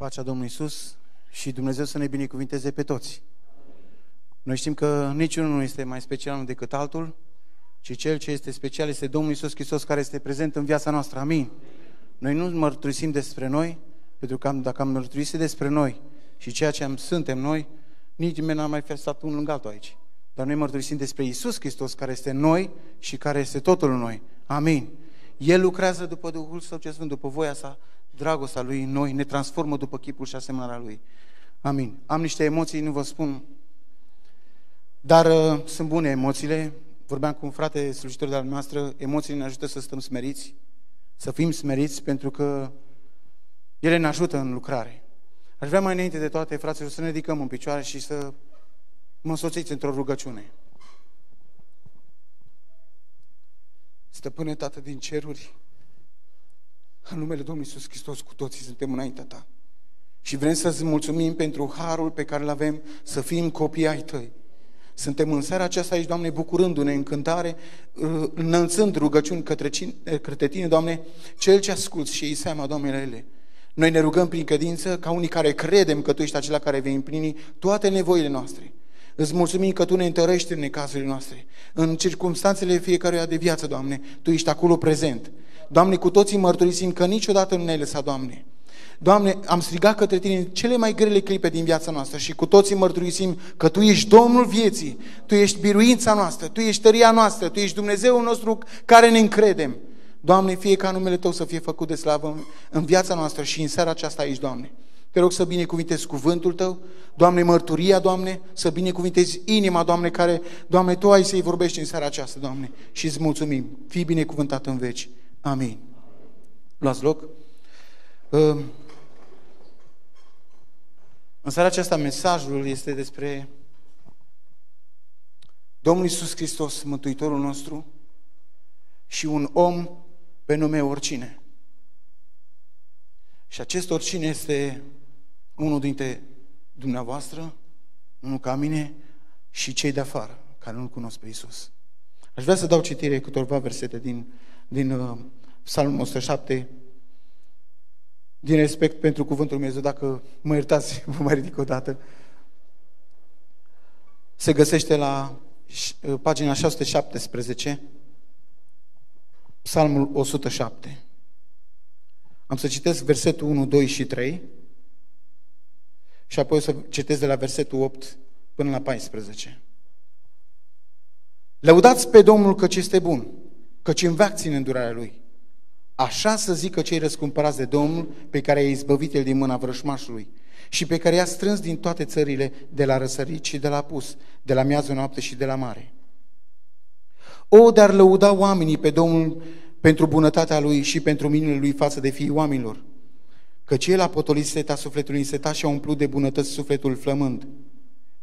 Pacea Domnului Isus și Dumnezeu să ne binecuvinteze pe toți. Noi știm că niciunul nu este mai special decât altul, ci cel ce este special este Domnul Isus Hristos care este prezent în viața noastră. Amin. Noi nu mărturisim despre noi, pentru că dacă am mărturisit despre noi și ceea ce am, suntem noi, nici nimeni n-a mai stat unul lângă altul aici. Dar noi mărturisim despre Isus Hristos care este noi și care este totul în noi. Amin. El lucrează după Duhul Său ce Sfânt, după voia sa, dragostea Lui în noi, ne transformă după chipul și asemănarea Lui. Amin. Am niște emoții, nu vă spun, dar uh, sunt bune emoțiile. Vorbeam cu un frate slujitor de al noastră, emoțiile ne ajută să stăm smeriți, să fim smeriți, pentru că ele ne ajută în lucrare. Aș vrea mai înainte de toate, fraților, să ne ridicăm în picioare și să mă însoțiți într-o rugăciune. Stăpâne, Tată din ceruri, în numele Domnului Iisus Hristos, cu toții suntem înaintea Ta. Și vrem să-ți mulțumim pentru harul pe care îl avem să fim copii ai Tăi. Suntem în seara aceasta aici, Doamne, bucurându-ne în cântare, uh, înălțând rugăciuni către, cine, către Tine, Doamne, Cel ce asculți și ei seama, Doamne, ele. Noi ne rugăm prin credință ca unii care credem că Tu ești acela care vei împlini toate nevoile noastre. Îți mulțumim că Tu ne întărești în necazurile noastre. În circunstanțele fiecăruia de viață, Doamne, Tu ești acolo prezent. Doamne, cu toții mărturisim că niciodată nu ne-ai lăsat, Doamne. Doamne, am strigat către Tine în cele mai grele clipe din viața noastră și cu toții mărturisim că Tu ești Domnul vieții, Tu ești biruința noastră, Tu ești tăria noastră, Tu ești Dumnezeul nostru care ne încredem. Doamne, fie ca numele Tău să fie făcut de slavă în viața noastră și în seara aceasta aici, Doamne. Te rog să binecuvintezi cuvântul Tău, Doamne, mărturia, Doamne, să binecuvintezi inima, Doamne, care, Doamne, Tu ai să-i vorbești în seara aceasta, Doamne, și îți mulțumim. Fii binecuvântat în veci. Amin. Luați loc. Ă, în seara aceasta mesajul este despre Domnul Iisus Hristos, Mântuitorul nostru, și un om pe nume oricine. Și acest oricine este unul dintre dumneavoastră, unul ca mine și cei de afară, care nu-L cunosc pe Iisus. Aș vrea să dau citire câteva versete din, din uh, Psalmul 107, din respect pentru cuvântul Dumnezeu, dacă mă iertați, vă mai ridic o dată. Se găsește la uh, pagina 617, Psalmul 107. Am să citesc versetul 1, 2 și 3 și apoi o să citesc de la versetul 8 până la 14. Lăudați pe Domnul căci este bun, căci în veac ține îndurarea Lui. Așa să zică cei răscumpărați de Domnul, pe care i-a izbăvit El din mâna vrășmașului și pe care i-a strâns din toate țările, de la răsărit și de la pus, de la miază noapte și de la mare. O, dar lăuda oamenii pe Domnul pentru bunătatea Lui și pentru minele Lui față de fiii oamenilor. Căci El a potolit seta sufletului însetat și a umplut de bunătăți sufletul flămând.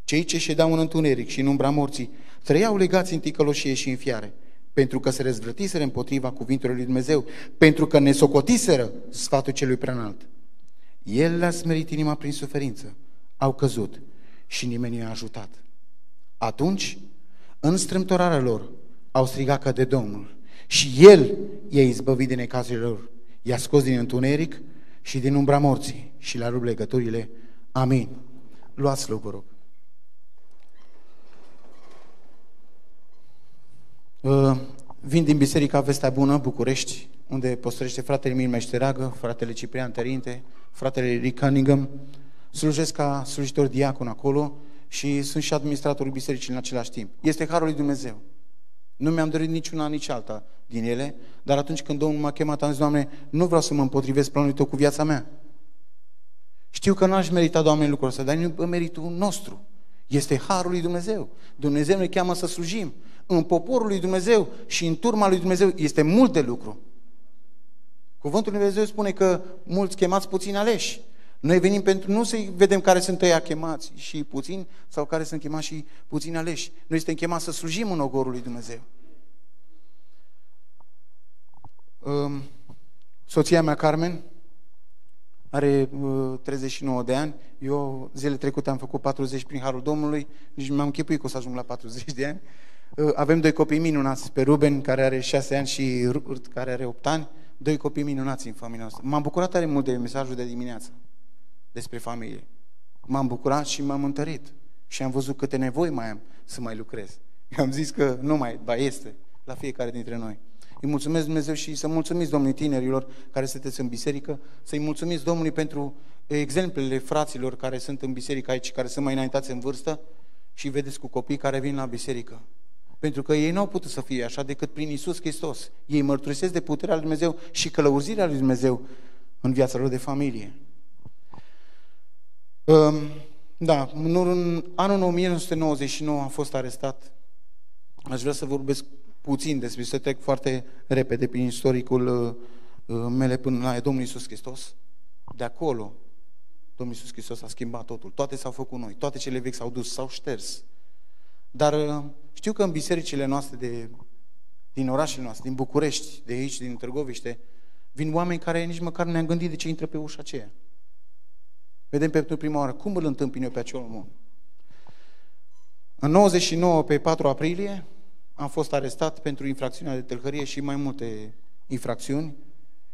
Cei ce ședeau în întuneric și în umbra morții trăiau legați în ticăloșie și în fiare, pentru că se răzvrătiseră împotriva cuvintului lui Dumnezeu, pentru că ne socotiseră sfatul celui preanalt. El le-a smerit inima prin suferință, au căzut și nimeni nu i-a ajutat. Atunci, în strâmtorarea lor, au strigat că de Domnul și El i-a izbăvit din necazurile lor. I-a scos din întuneric și din umbra morții și le-a rupt legăturile. Amin. Luați loc, vă rog. Uh, vin din Biserica Vestea Bună, București, unde postorește fratele Emil Meștereagă, fratele Ciprian Tărinte, fratele Rick Cunningham. Slujesc ca slujitor diacon acolo și sunt și administratorul bisericii în același timp. Este Harul lui Dumnezeu. Nu mi-am dorit niciuna, nici alta din ele, dar atunci când Domnul m-a chemat, am zis, Doamne, nu vreau să mă împotrivesc planului Tău cu viața mea. Știu că n-aș merita, Doamne, lucrul ăsta, dar nu meritul nostru. Este Harul lui Dumnezeu. Dumnezeu ne cheamă să slujim. În poporul lui Dumnezeu și în turma lui Dumnezeu este mult de lucru. Cuvântul lui Dumnezeu spune că mulți chemați puțin aleși. Noi venim pentru nu să vedem care sunt ăia chemați și puțini sau care sunt chemați și puțin aleși. Noi suntem chemați să slujim în ogorul lui Dumnezeu. Um, soția mea, Carmen, are 39 uh, de ani. Eu zile trecute am făcut 40 prin Harul Domnului, nici mi-am închipuit că o să ajung la 40 de ani. Uh, avem doi copii minunați, pe Ruben, care are 6 ani, și Rurt, care are 8 ani. Doi copii minunați în familia noastră. M-am bucurat tare mult de mesajul de dimineață. despre familie. M-am bucurat și m-am întărit. Și am văzut câte nevoi mai am să mai lucrez. Eu am zis că nu mai, ba este, la fiecare dintre noi. Îi mulțumesc Dumnezeu și să mulțumiți Domnului tinerilor care sunteți în biserică, să-i mulțumiți Domnului pentru exemplele fraților care sunt în biserică aici, care sunt mai înaintați în vârstă și vedeți cu copii care vin la biserică. Pentru că ei nu au putut să fie așa decât prin Isus Hristos. Ei mărturisesc de puterea lui Dumnezeu și călăuzirea lui Dumnezeu în viața lor de familie. Um, da, în anul 1999 am fost arestat. Aș vrea să vorbesc puțin despre, să trec foarte repede prin istoricul uh, uh, mele până la Domnul Isus Hristos. De acolo, Domnul Isus Hristos a schimbat totul. Toate s-au făcut noi, toate cele vechi s-au dus, s-au șters. Dar uh, știu că în bisericile noastre de, din orașele noastre, din București, de aici, din Târgoviște, vin oameni care nici măcar nu ne-am gândit de ce intră pe ușa aceea. Vedem pentru prima oară cum îl întâmpin eu pe acel om. În 99, pe 4 aprilie, am fost arestat pentru infracțiunea de tâlhărie și mai multe infracțiuni.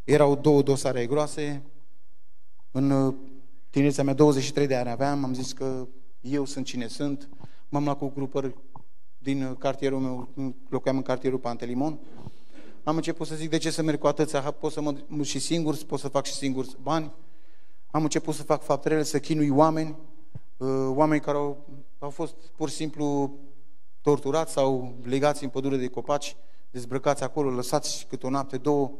Erau două dosare groase. În uh, tinerețea mea, 23 de ani aveam, am zis că eu sunt cine sunt. M-am luat cu grupări din uh, cartierul meu, locuiam în cartierul Pantelimon. Am început să zic de ce să merg cu atâția, pot să mă și singur, pot să fac și singur bani. Am început să fac faptele, să chinui oameni, uh, oameni care au, au fost pur și simplu torturați sau legați în pădure de copaci, dezbrăcați acolo, lăsați câte o noapte, două.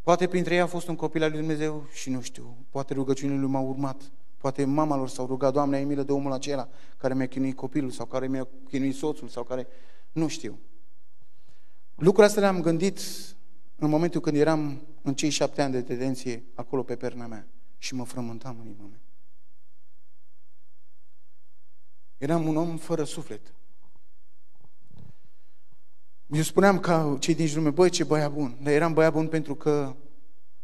Poate printre ei a fost un copil al lui Dumnezeu și nu știu, poate rugăciunile lui m-au urmat. Poate mama lor s-au rugat, Doamne, ai milă de omul acela care mi-a chinuit copilul sau care mi-a chinuit soțul sau care... Nu știu. Lucrul astea le-am gândit în momentul când eram în cei șapte ani de detenție acolo pe perna mea și mă frământam în inima mea. Eram un om fără suflet. Eu spuneam ca cei din jurul meu, băi, ce băia bun. Dar eram băia bun pentru că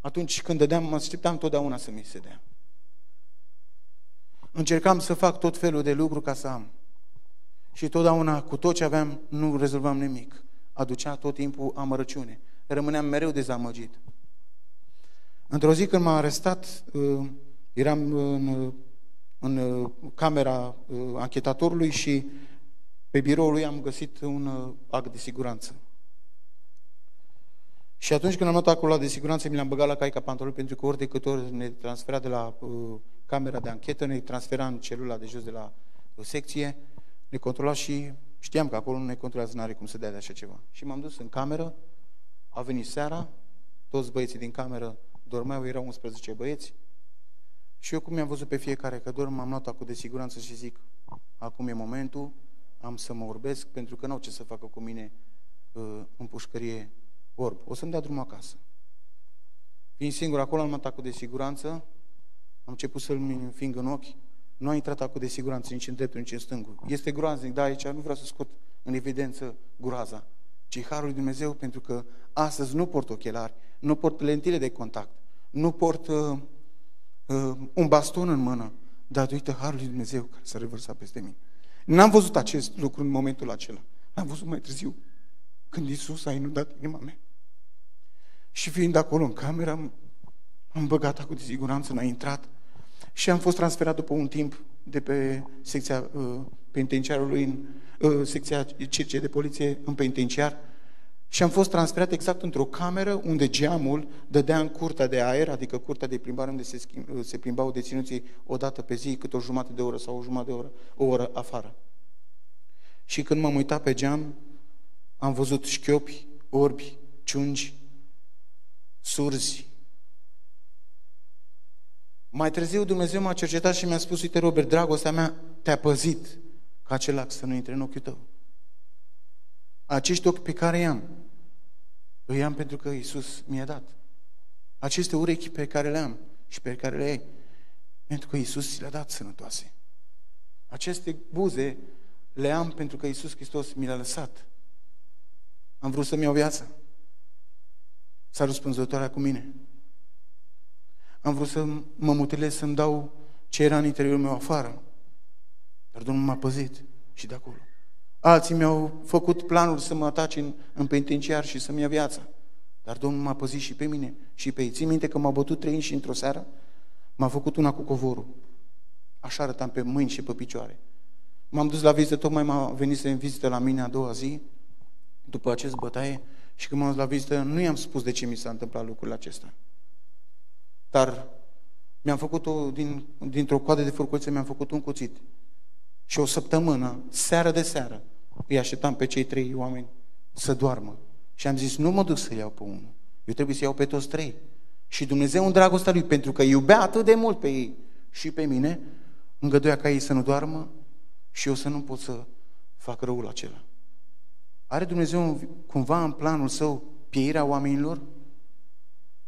atunci când dădeam, mă așteptam totdeauna să mi se dea. Încercam să fac tot felul de lucruri ca să am. Și totdeauna, cu tot ce aveam, nu rezolvam nimic. Aducea tot timpul amărăciune. Rămâneam mereu dezamăgit. Într-o zi când m-a arestat, uh, eram în, în uh, camera uh, anchetatorului și pe biroul lui am găsit un act de siguranță. Și atunci când am luat acolo de siguranță, mi l-am băgat la caica pantaloni pentru că ori de câte ori ne transfera de la uh, camera de anchetă, ne transfera în celula de jos de la uh, secție, ne controla și știam că acolo nu ne controlează, nu are cum să dea de așa ceva. Și m-am dus în cameră, a venit seara, toți băieții din cameră dormeau, erau 11 băieți, și eu cum mi-am văzut pe fiecare că dorm, m-am luat acolo de siguranță și zic, acum e momentul, am să mă orbesc, pentru că n-au ce să facă cu mine uh, în pușcărie orb. O să-mi dea drumul acasă. Fiind singur acolo, am luat de siguranță, am început să-l înfing în ochi, nu a intrat acul de siguranță nici în dreptul, nici în stângul. Este groaznic, da, aici nu vreau să scot în evidență groaza, ci Harul lui Dumnezeu, pentru că astăzi nu port ochelari, nu port lentile de contact, nu port uh, uh, un baston în mână, dar uite Harul lui Dumnezeu care s-a revărsat peste mine. N-am văzut acest lucru în momentul acela. L-am văzut mai târziu, când Isus a inundat inima mea. Și fiind acolo în cameră, am, am băgat acolo de siguranță, n-a intrat și am fost transferat după un timp de pe secția uh, penitenciarului în uh, secția circe de poliție în penitenciar și am fost transferat exact într-o cameră unde geamul dădea în curtea de aer, adică curtea de plimbare unde se, schimb, uh, se plimbau deținuții o dată pe zi, cât o jumătate de oră sau o jumătate de oră, o oră afară. Și când m-am uitat pe geam, am văzut șchiopi, orbi, ciungi, surzi. Mai târziu Dumnezeu m-a cercetat și mi-a spus, uite Robert, dragostea mea te-a păzit ca acel lac să nu intre în ochiul tău. Acești ochi pe care i-am, îi am pentru că Iisus mi-a dat. Aceste urechi pe care le am și pe care le ai, pentru că Iisus le-a dat sănătoase. Aceste buze le am pentru că Iisus Hristos mi le-a lăsat. Am vrut să-mi iau viața. S-a răspunzătoarea cu mine. Am vrut să mă mutilez, să-mi dau ce era în interiorul meu afară. Dar Domnul m-a păzit și de acolo. Alții mi-au făcut planul să mă atace în, în penitenciar și să-mi ia viața. Dar Domnul m-a păzit și pe mine și pe ei. Ții minte că m-au bătut trei și într-o seară? M-am făcut una cu covorul. Așa arătam pe mâini și pe picioare. M-am dus la vizită, tocmai m-a venit să vizită la mine a doua zi, după acest bătaie, și când m-am dus la vizită, nu i-am spus de ce mi s-a întâmplat lucrurile acesta. Dar mi-am făcut-o, din, dintr-o coadă de furculițe, mi-am făcut un cuțit. Și o săptămână, seară de seară, îi așteptam pe cei trei oameni să doarmă. Și am zis, nu mă duc să iau pe unul. Eu trebuie să iau pe toți trei. Și Dumnezeu în dragostea Lui, pentru că iubea atât de mult pe ei și pe mine, îngăduia ca ei să nu doarmă și eu să nu pot să fac răul acela. Are Dumnezeu cumva în planul său pieirea oamenilor?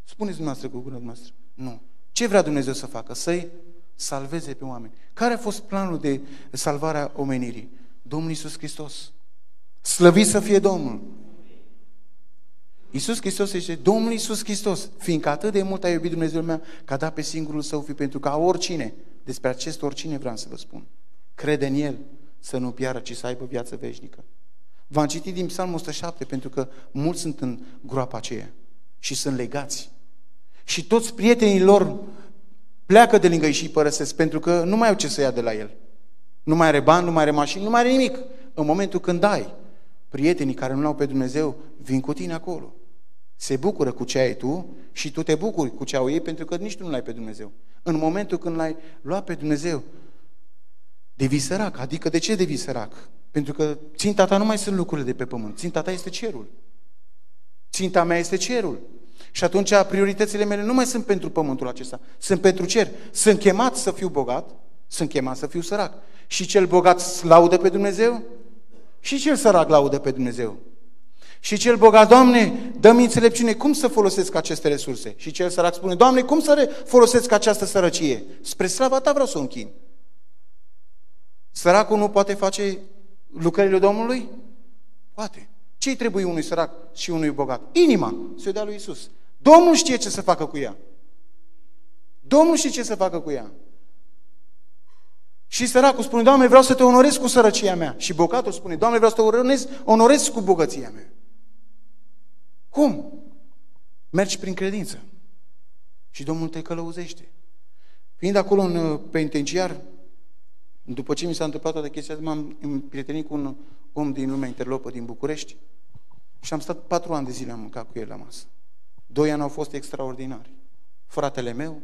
Spuneți dumneavoastră cu gura dumneavoastră. Nu. Ce vrea Dumnezeu să facă? Să-i salveze pe oameni. Care a fost planul de salvare a omenirii? Domnul Iisus Hristos. Slăvit să fie Domnul. Iisus Hristos este Domnul Iisus Hristos, fiindcă atât de mult a iubit Dumnezeu meu, că a dat pe singurul său fi pentru ca oricine, despre acest oricine vreau să vă spun, crede în El, să nu piară, ci să aibă viață veșnică. V-am citit din Psalmul 107, pentru că mulți sunt în groapa aceea și sunt legați. Și toți prietenii lor pleacă de lângă ei și îi părăsesc, pentru că nu mai au ce să ia de la el. Nu mai are bani, nu mai are mașini, nu mai are nimic. În momentul când dai, prietenii care nu l-au pe Dumnezeu vin cu tine acolo. Se bucură cu ce ai tu și tu te bucuri cu ce au ei pentru că nici tu nu l-ai pe Dumnezeu. În momentul când l-ai luat pe Dumnezeu, devii sărac. Adică de ce devii sărac? Pentru că ținta ta nu mai sunt lucrurile de pe pământ. Ținta ta este cerul. Ținta mea este cerul. Și atunci prioritățile mele nu mai sunt pentru pământul acesta, sunt pentru cer. Sunt chemat să fiu bogat, sunt chemat să fiu sărac. Și cel bogat laudă pe Dumnezeu și cel sărac laudă pe Dumnezeu. Și cel bogat, Doamne, dă-mi înțelepciune, cum să folosesc aceste resurse? Și cel sărac spune, Doamne, cum să folosesc această sărăcie? Spre slava Ta vreau să o închin. Săracul nu poate face lucrările Domnului? Poate. Ce-i trebuie unui sărac și unui bogat? Inima se dea lui Isus. Domnul știe ce să facă cu ea. Domnul știe ce să facă cu ea. Și săracul spune, Doamne, vreau să te onorez cu sărăcia mea. Și bogatul spune, Doamne, vreau să te onorez, onorez cu bogăția mea. Cum? Mergi prin credință. Și Domnul te călăuzește. Fiind acolo în uh, penitenciar, după ce mi s-a întâmplat toată chestia, m-am prietenit cu un om din lumea interlopă din București și am stat patru ani de zile am mâncat cu el la masă. Doi ani au fost extraordinari. Fratele meu,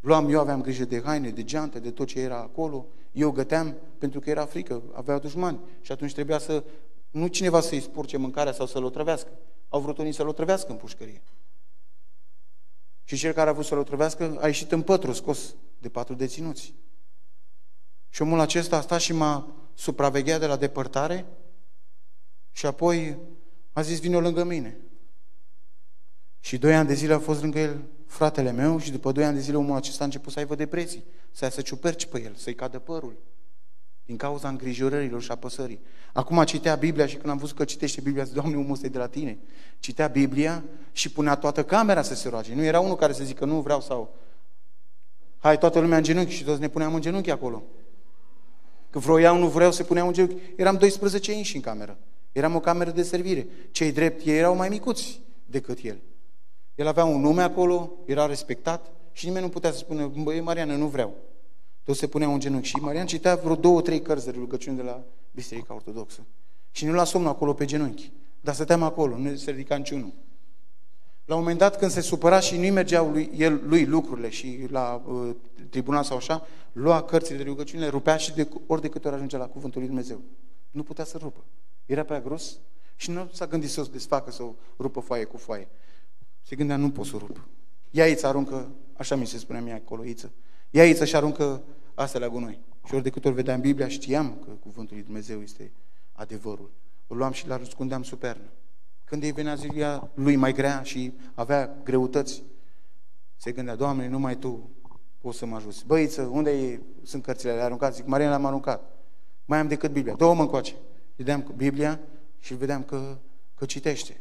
luam, eu aveam grijă de haine, de geante, de tot ce era acolo, eu găteam pentru că era frică, avea dușmani și atunci trebuia să, nu cineva să-i spurce mâncarea sau să-l otrăvească. Au vrut unii să-l otrăvească în pușcărie. Și cel care a vrut să-l otrăvească a ieșit în pătru, scos de patru deținuți. Și omul acesta a stat și m-a supravegheat de la depărtare și apoi a zis, vină lângă mine. Și doi ani de zile a fost lângă el fratele meu și după doi ani de zile omul acesta a început să aibă depresii, să să ciuperci pe el, să-i cadă părul, din cauza îngrijorărilor și apăsării. Acum citea Biblia și când am văzut că citește Biblia, zice, Doamne, omul ăsta de la tine. Citea Biblia și punea toată camera să se roage. Nu era unul care să zică, nu vreau sau... Hai, toată lumea în genunchi și toți ne puneam în genunchi acolo. Că vroiau, nu vreau, se puneau în genunchi. Eram 12 inși în cameră. Eram o cameră de servire. Cei drept, ei erau mai micuți decât el. El avea un nume acolo, era respectat și nimeni nu putea să spună, băi, Mariană, nu vreau. Toți se puneau în genunchi. Și Marian citea vreo două, trei cărți de rugăciune de la Biserica Ortodoxă. Și nu la somn acolo pe genunchi. Dar stăteam acolo, nu se ridica niciunul. La un moment dat, când se supăra și nu-i mergeau lui, el, lui lucrurile și la uh, tribunal sau așa, lua cărțile de rugăciune, le rupea și de, ori de câte ori ajungea la cuvântul lui Dumnezeu. Nu putea să rupă. Era prea gros și nu s-a gândit să o desfacă, să o rupă foaie cu foaie. Se gândea, nu pot să o rup. Ia aici aruncă, așa mi se spunea mie acolo, Iță. Ia aici și aruncă astea la gunoi. Și ori de câte ori vedeam Biblia, știam că cuvântul lui Dumnezeu este adevărul. O luam și la răspundeam supernă. Când ei venea ziua lui mai grea și avea greutăți, se gândea, Doamne, numai Tu poți să mă ajuți. Băiță, unde e, sunt cărțile? Le-a aruncat? Zic, Maria le-am aruncat. Mai am decât Biblia. Două mă încoace. Vedeam Biblia și îl vedeam că, că citește.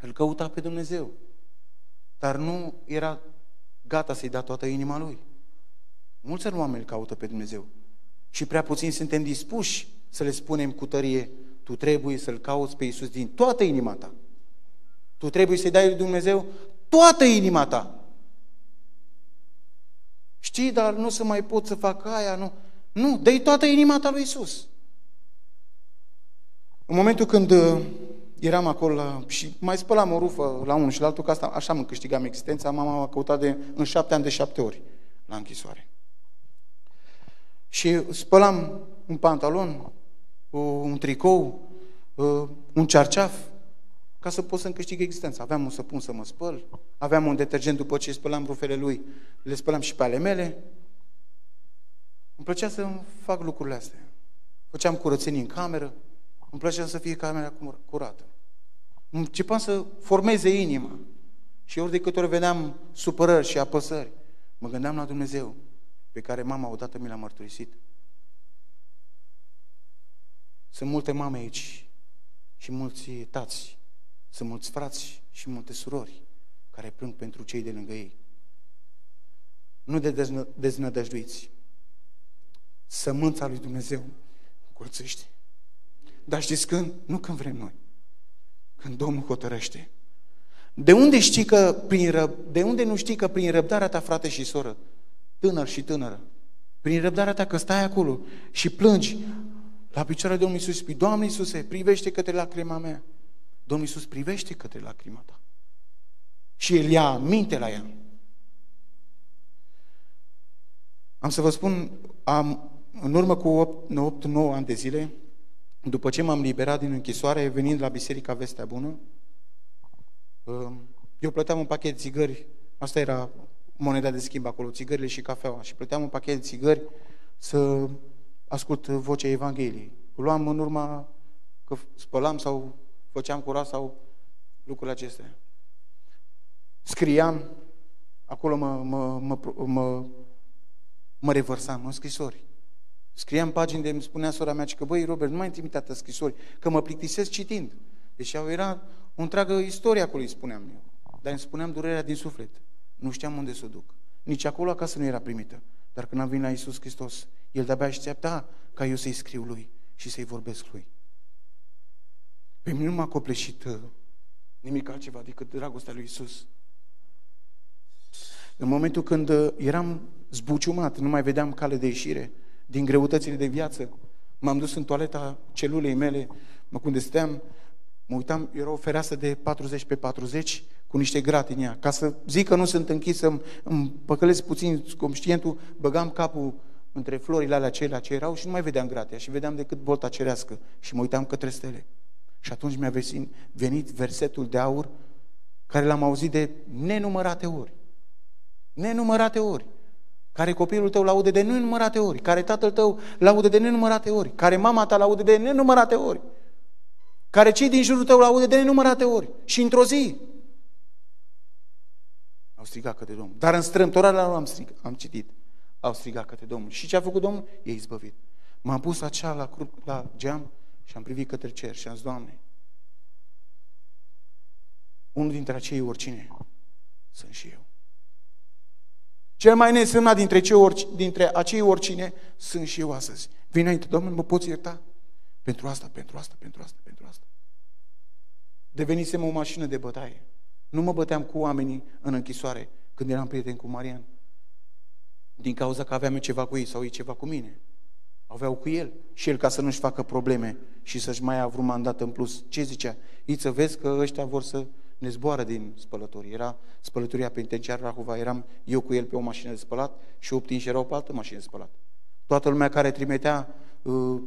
Îl căuta pe Dumnezeu. Dar nu era gata să-i dea toată inima lui. Mulți oameni îl caută pe Dumnezeu. Și prea puțin suntem dispuși să le spunem cu tărie, tu trebuie să-L cauți pe Iisus din toată inima ta. Tu trebuie să-i dai lui Dumnezeu toată inima ta. Știi, dar nu să mai pot să fac aia, nu. Nu, dă toată inima ta lui Isus. În momentul când uh, eram acolo la, și mai spălam o rufă la unul și la altul, că asta, așa mă câștigam existența, mama m-a căutat de, în șapte ani de șapte ori la închisoare. Și spălam un pantalon, un tricou, uh, un cerceaf, ca să pot să-mi câștig existența. Aveam un săpun să mă spăl, aveam un detergent după ce spălam rufele lui, le spălam și pe ale mele. Îmi plăcea să fac lucrurile astea. Făceam curățenii în cameră, îmi plăcea să fie camera curată. Începam să formeze inima. Și ori de câte ori vedeam supărări și apăsări, mă gândeam la Dumnezeu, pe care mama odată mi l-a mărturisit. Sunt multe mame aici și mulți tați, sunt mulți frați și multe surori care plâng pentru cei de lângă ei. Nu de deznă, deznădăjduiți. Sămânța lui Dumnezeu curățește. Dar știți când? Nu când vrem noi. Când Domnul hotărăște. De unde știi că prin răb... de unde nu știi că prin răbdarea ta, frate și soră, tânăr și tânără, prin răbdarea ta că stai acolo și plângi la picioarele Domnului Iisus, spui, Doamne Iisuse, privește către lacrima mea. Domnul Iisus privește către lacrima ta. Și El ia minte la ea. Am să vă spun, am, în urmă cu 8-9 ani de zile, după ce m-am liberat din închisoare, venind la Biserica Vestea Bună, um, eu plăteam un pachet de țigări, asta era moneda de schimb acolo, țigările și cafeaua, și plăteam un pachet de țigări să ascult vocea Evangheliei. O luam în urma că spălam sau făceam curat sau lucrurile acestea. Scriam, acolo mă, mă, mă, mă, mă revărsam în scrisori. Scriam pagini de îmi spunea sora mea că, băi, Robert, nu mai trimite atât scrisori, că mă plictisesc citind. Deci era o întreagă istorie acolo, îi spuneam eu. Dar îmi spuneam durerea din suflet. Nu știam unde să o duc. Nici acolo acasă nu era primită. Dar când am venit la Iisus Hristos, El de-abia aștepta ca eu să-i scriu Lui și să-i vorbesc Lui. Pe mine nu m-a copleșit uh, nimic altceva decât dragostea lui Isus. În momentul când uh, eram zbuciumat, nu mai vedeam cale de ieșire din greutățile de viață, m-am dus în toaleta celulei mele, mă unde steam, mă uitam, era o fereastră de 40 pe 40 cu niște grate în ea. Ca să zic că nu sunt închis, să îmi păcălesc puțin conștientul, băgam capul între florile alea acelea ce erau și nu mai vedeam gratea și vedeam decât bolta cerească și mă uitam către stele. Și atunci mi-a venit versetul de aur care l-am auzit de nenumărate ori. Nenumărate ori. Care copilul tău laude de nenumărate ori. Care tatăl tău laude de nenumărate ori. Care mama ta laude de nenumărate ori. Care cei din jurul tău laude de nenumărate ori. Și într-o zi au strigat către Domnul. Dar în strâmtorarea lor am, strig, am citit. Au strigat către Domnul. Și ce a făcut Domnul? E izbăvit. M-am pus acea la, la geam și am privit către cer și am zis, Doamne, unul dintre acei oricine sunt și eu. Cel mai nesemnat dintre, cei oric, dintre acei oricine sunt și eu astăzi. Vin înainte, Domnul, mă poți ierta? Pentru asta, pentru asta, pentru asta, pentru asta. Devenisem o mașină de bătaie. Nu mă băteam cu oamenii în închisoare când eram prieten cu Marian. Din cauza că aveam eu ceva cu ei sau ei ceva cu mine. Aveau cu el. Și el ca să nu-și facă probleme și să-și mai ia vreun mandat în plus. Ce zicea? Ei să vezi că ăștia vor să ne zboară din spălătorie. Era spălătoria penitenciară Rahova, eram eu cu el pe o mașină de spălat și opt inși erau pe altă mașină de spălat. Toată lumea care trimitea uh,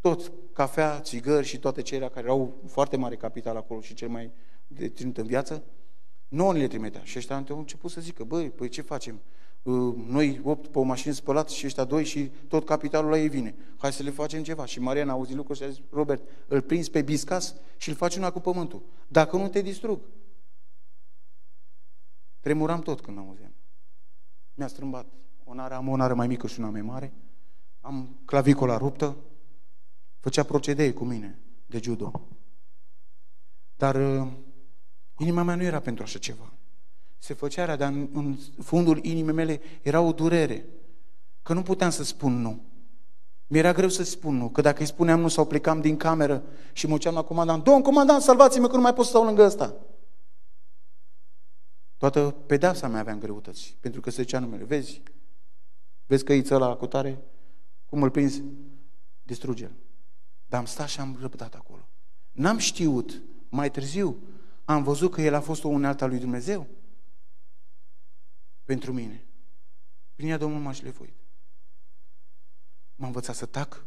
tot cafea, țigări și toate cele care erau foarte mare capital acolo și cel mai de în viață, nu le trimitea. Și ăștia au început să zică, băi, păi ce facem? Uh, noi opt pe o mașină spălat și ăștia doi și tot capitalul la ei vine. Hai să le facem ceva. Și Mariana a auzit lucrul și a zis, Robert, îl prinzi pe biscas și îl faci una cu pământul. Dacă nu te distrug. Tremuram tot când auzeam. Mi-a strâmbat. O nară, am o nară mai mică și una mai mare. Am clavicola ruptă. Făcea procedee cu mine de judo. Dar uh, inima mea nu era pentru așa ceva se făcea rea, dar în, în fundul inimii mele era o durere. Că nu puteam să spun nu. Mi-era greu să spun nu, că dacă îi spuneam nu sau plecam din cameră și mă la comandant, domn comandant, salvați-mă că nu mai pot să stau lângă ăsta. Toată pedeapsa mea avea în greutăți, pentru că se zicea numele. Vezi? Vezi că e ăla cu tare? Cum îl prinzi? Distruge-l. Dar am stat și am răbdat acolo. N-am știut, mai târziu, am văzut că el a fost o unealtă a lui Dumnezeu pentru mine. Prin ea Domnul m-a șlefuit. M-a învățat să tac,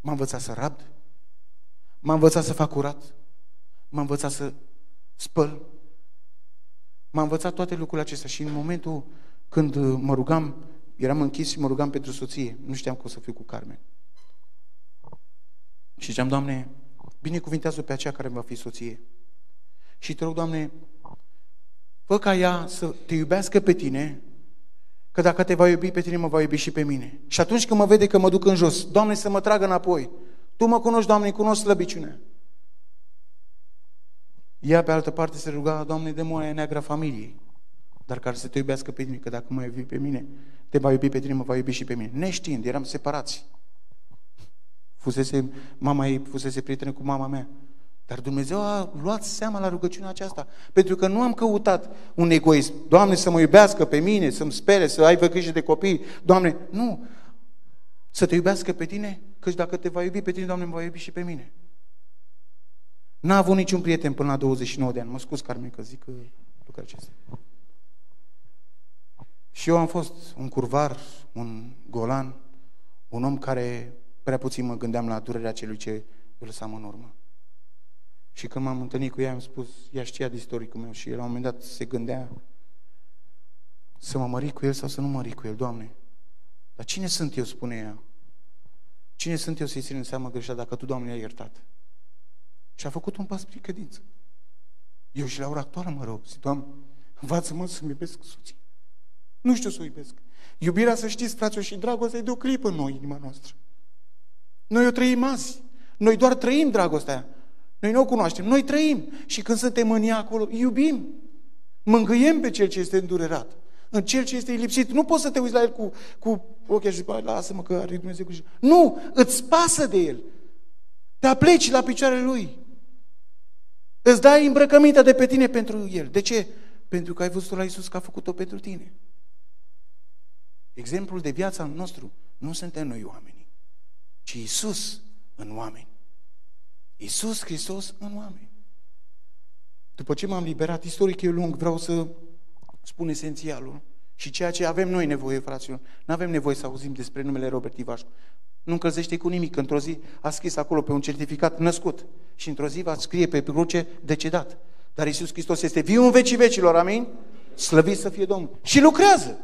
m-a învățat să rabd, m-a învățat să fac curat, m-a învățat să spăl, m-a învățat toate lucrurile acestea și în momentul când mă rugam, eram închis și mă rugam pentru soție, nu știam că o să fiu cu Carmen. Și ziceam, Doamne, binecuvintează pe aceea care va fi soție. Și te rog, Doamne, fă ca ea să te iubească pe tine, că dacă te va iubi pe tine, mă va iubi și pe mine. Și atunci când mă vede că mă duc în jos, Doamne, să mă tragă înapoi. Tu mă cunoști, Doamne, cunosc slăbiciunea. Ea, pe altă parte, se ruga, Doamne, de moaia neagră familiei, dar care să te iubească pe tine, că dacă mă iubi pe mine, te va iubi pe tine, mă va iubi și pe mine. Neștiind, eram separați. Fusese, mama ei fusese prietenă cu mama mea. Dar Dumnezeu a luat seama la rugăciunea aceasta. Pentru că nu am căutat un egoism. Doamne, să mă iubească pe mine, să-mi spere, să aibă grijă de copii. Doamne, nu. Să te iubească pe tine, căci dacă te va iubi pe tine, Doamne, mă va iubi și pe mine. N-a avut niciun prieten până la 29 de ani. Mă scuz, Carmen, că zic lucrul acesta. Și eu am fost un curvar, un golan, un om care prea puțin mă gândeam la durerea celui ce îl lăsam în urmă. Și când m-am întâlnit cu ea, am spus, ea știa de istoricul meu și el la un moment dat se gândea să mă mări cu el sau să nu mări cu el, Doamne. Dar cine sunt eu, spune ea? Cine sunt eu să-i țin în seamă greșeală dacă Tu, Doamne, ai iertat? Și a făcut un pas prin credință. Eu și la ora actuală mă rog, zic, Doamne, învață-mă să-mi iubesc soții. Nu știu să o iubesc. Iubirea, să știți, fraților, și dragostea e de o clipă în noi, inima noastră. Noi o trăim azi. Noi doar trăim dragostea. Noi nu o cunoaștem. Noi trăim. Și când suntem în ea acolo, iubim. Mângâiem pe cel ce este îndurerat. În cel ce este lipsit. Nu poți să te uiți la el cu, cu ochii și zici, lasă-mă că are Dumnezeu cu Nu! Îți pasă de el. Te apleci la picioarele lui. Îți dai îmbrăcămintea de pe tine pentru el. De ce? Pentru că ai văzut la Isus că a făcut-o pentru tine. Exemplul de viața nostru nu suntem noi oamenii, ci Isus în oameni. Isus Hristos în oameni. După ce m-am liberat, istoric e lung, vreau să spun esențialul și ceea ce avem noi nevoie, fraților. Nu avem nevoie să auzim despre numele Robert Ivașcu. Nu încălzește cu nimic. Într-o zi a scris acolo pe un certificat născut și într-o zi va scrie pe cruce decedat. Dar Isus Hristos este viu în vecii vecilor, amin? Slăvit să fie Domnul. Și lucrează.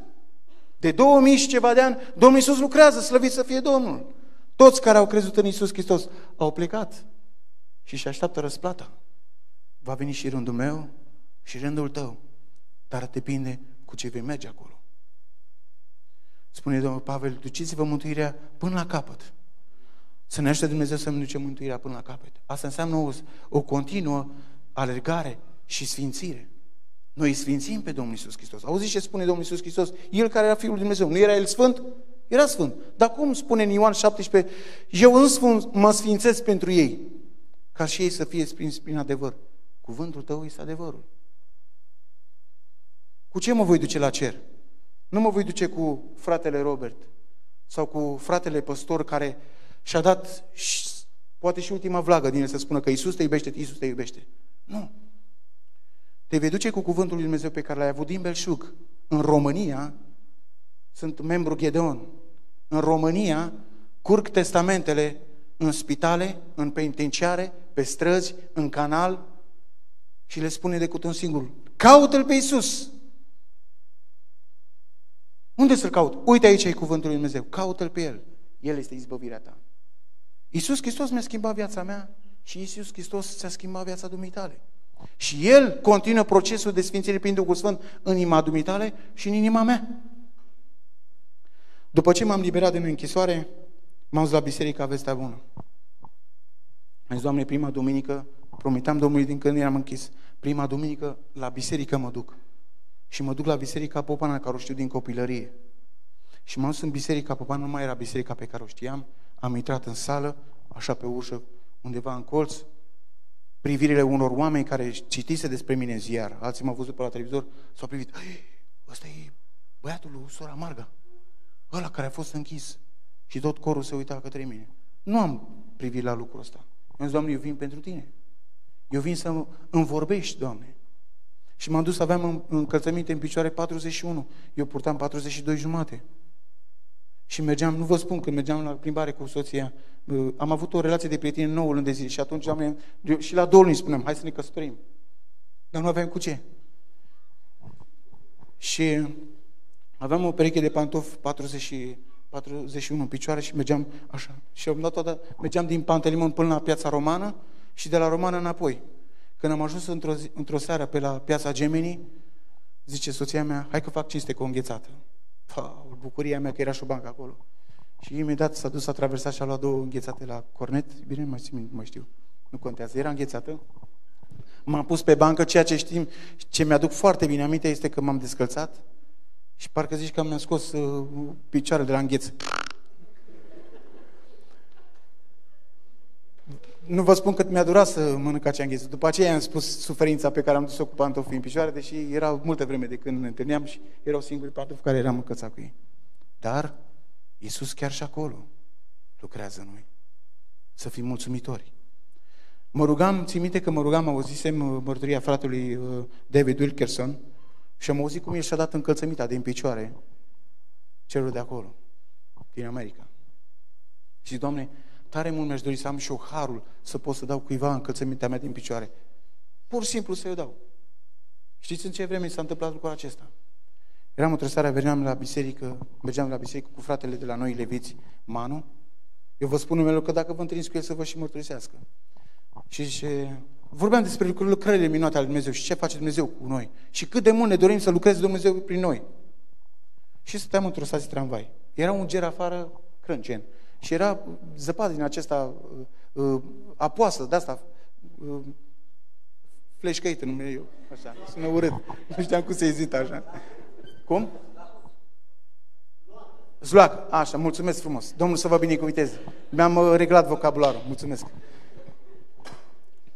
De 2000 și ceva de ani, Domnul Isus lucrează, slăvit să fie Domnul. Toți care au crezut în Isus Hristos au plecat și și așteaptă răsplata. Va veni și rândul meu și rândul tău, dar depinde cu ce vei merge acolo. Spune Domnul Pavel, duceți-vă mântuirea până la capăt. Să ne ajute Dumnezeu să ne ducem mântuirea până la capăt. Asta înseamnă o, o continuă alergare și sfințire. Noi sfințim pe Domnul Isus Hristos. Auziți ce spune Domnul Isus Hristos? El care era Fiul lui Dumnezeu. Nu era El Sfânt? Era Sfânt. Dar cum spune în Ioan 17? Eu însumi mă sfințesc pentru ei, ca și ei să fie sprinși prin adevăr. Cuvântul tău este adevărul. Cu ce mă voi duce la cer? Nu mă voi duce cu fratele Robert sau cu fratele păstor care și-a dat și, poate și ultima vlagă din el să spună că Isus te iubește, Isus te iubește. Nu. Te vei duce cu cuvântul lui Dumnezeu pe care l-ai avut din belșug. În România, sunt membru Gedeon, în România curg testamentele în spitale, în penitenciare, pe străzi, în canal și le spune decât un singur. Caută-L pe Iisus! Unde să-L caut? Uite aici e cuvântul lui Dumnezeu. Caută-L pe El. El este izbăvirea ta. Iisus Hristos mi-a schimbat viața mea și Iisus Hristos ți-a schimbat viața dumitale. Și El continuă procesul de sfințire prin Duhul Sfânt în inima dumitale și în inima mea. După ce m-am liberat din închisoare, m-am dus la biserica Vestea Bună. Am zis, Doamne, prima duminică, promitam Domnului din când eram închis, prima duminică la biserică mă duc. Și mă duc la biserica Popana, care o știu din copilărie. Și m-am dus în biserica Popana, nu mai era biserica pe care o știam, am intrat în sală, așa pe ușă, undeva în colț, privirile unor oameni care citise despre mine în ziar, alții m-au văzut pe la televizor, s-au privit, ăsta e băiatul lui sora Marga, ăla care a fost închis. Și tot corul se uita către mine. Nu am privit la lucrul ăsta. Eu zis, Doamne, eu vin pentru Tine. Eu vin să îmi vorbești, Doamne. Și m-am dus, aveam încălțăminte în picioare 41. Eu purtam 42 jumate. Și mergeam, nu vă spun, când mergeam la plimbare cu soția, am avut o relație de prietenie 9 luni de zile și atunci am, și la două luni spuneam, hai să ne căsătorim. Dar nu aveam cu ce. Și aveam o pereche de pantofi 40 41 în picioare și mergeam așa. Și am dat toată, mergeam din Pantelimon până la piața romană și de la romană înapoi. Când am ajuns într-o, zi, într-o seară pe la piața Gemini, zice soția mea, hai că fac cinste cu o înghețată. Pa, bucuria mea că era și o bancă acolo. Și imediat s-a dus, a traversat și a luat două înghețate la cornet. Bine, mai, țin, mai știu. Nu contează. Era înghețată. M-am pus pe bancă, ceea ce știm, ce mi-aduc foarte bine aminte este că m-am descălțat și parcă zici că mi-am scos uh, picioarele de la îngheț. Nu vă spun cât mi-a durat să mănânc acea îngheță. După aceea am spus suferința pe care am dus-o cu pantofii în picioare, deși era multă vreme de când ne întâlneam și erau singuri pantofi care eram încățat cu ei. Dar Iisus chiar și acolo lucrează în noi. Să fim mulțumitori. Mă rugam, țin minte că mă rugam, auzisem uh, mărturia fratelui uh, David Wilkerson și am auzit cum el și-a dat încălțămita din picioare celor de acolo, din America. Și Doamne, tare mult mi-aș dori să am și eu harul să pot să dau cuiva încălțămintea mea din picioare. Pur și simplu să-i dau. Știți în ce vreme s-a întâmplat lucrul acesta? Eram într-o seară, veneam la biserică, mergeam la biserică cu fratele de la noi, Leviți, Manu. Eu vă spun numele că dacă vă întâlniți cu el să vă și mărturisească. Și zice, vorbeam despre lucrările minunate ale Dumnezeu și ce face Dumnezeu cu noi. Și cât de mult ne dorim să lucreze Dumnezeu prin noi. Și stăteam într-o stație tramvai. Era un ger afară crâncen. Și era zăpadă din acesta uh, uh, apoasă, de asta uh, fleșcăită numele eu. Așa, sună urât. Nu știam cum să ezit așa. Cum? Zloac. Așa, mulțumesc frumos. Domnul să vă binecuviteze. Mi-am uh, reglat vocabularul. Mulțumesc.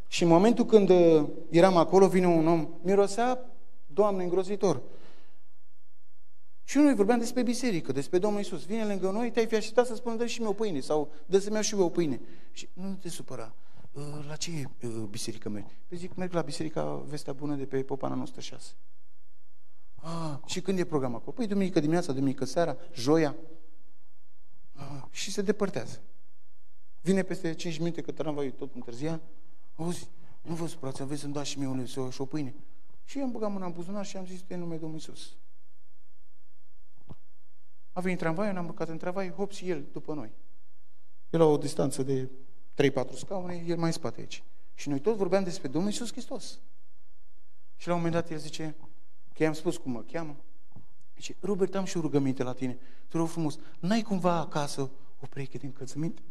Și în momentul când uh, eram acolo, vine un om, mirosea, Doamne, îngrozitor. Și noi vorbeam despre biserică, despre Domnul Isus. Vine lângă noi, te-ai fi așteptat să spună, dă și mie o pâine sau dă să-mi iau și eu o pâine. Și nu te supăra. Uh, la ce uh, biserică mergi? Păi zic, merg la biserica Vestea Bună de pe Popana 106. Ah, și când e programul acolo? Păi duminică dimineața, duminică seara, joia. Ah, și se depărtează. Vine peste 5 minute că tramvaiul tot întârzia, Auzi, nu vă supărați, aveți să-mi dați și mie un și o pâine. Și am băgat mâna în buzunar și am zis, în numele Domnului Iisus. A venit tramvaiul, ne-am urcat în tramvai, hop și el după noi. El la o distanță de 3-4 scaune, el mai în spate aici. Și noi tot vorbeam despre Domnul Iisus Hristos. Și la un moment dat el zice, că i-am spus cum mă cheamă, zice, Robert, am și o rugăminte la tine. Te rog frumos, n-ai cumva acasă o preche din încălțăminte?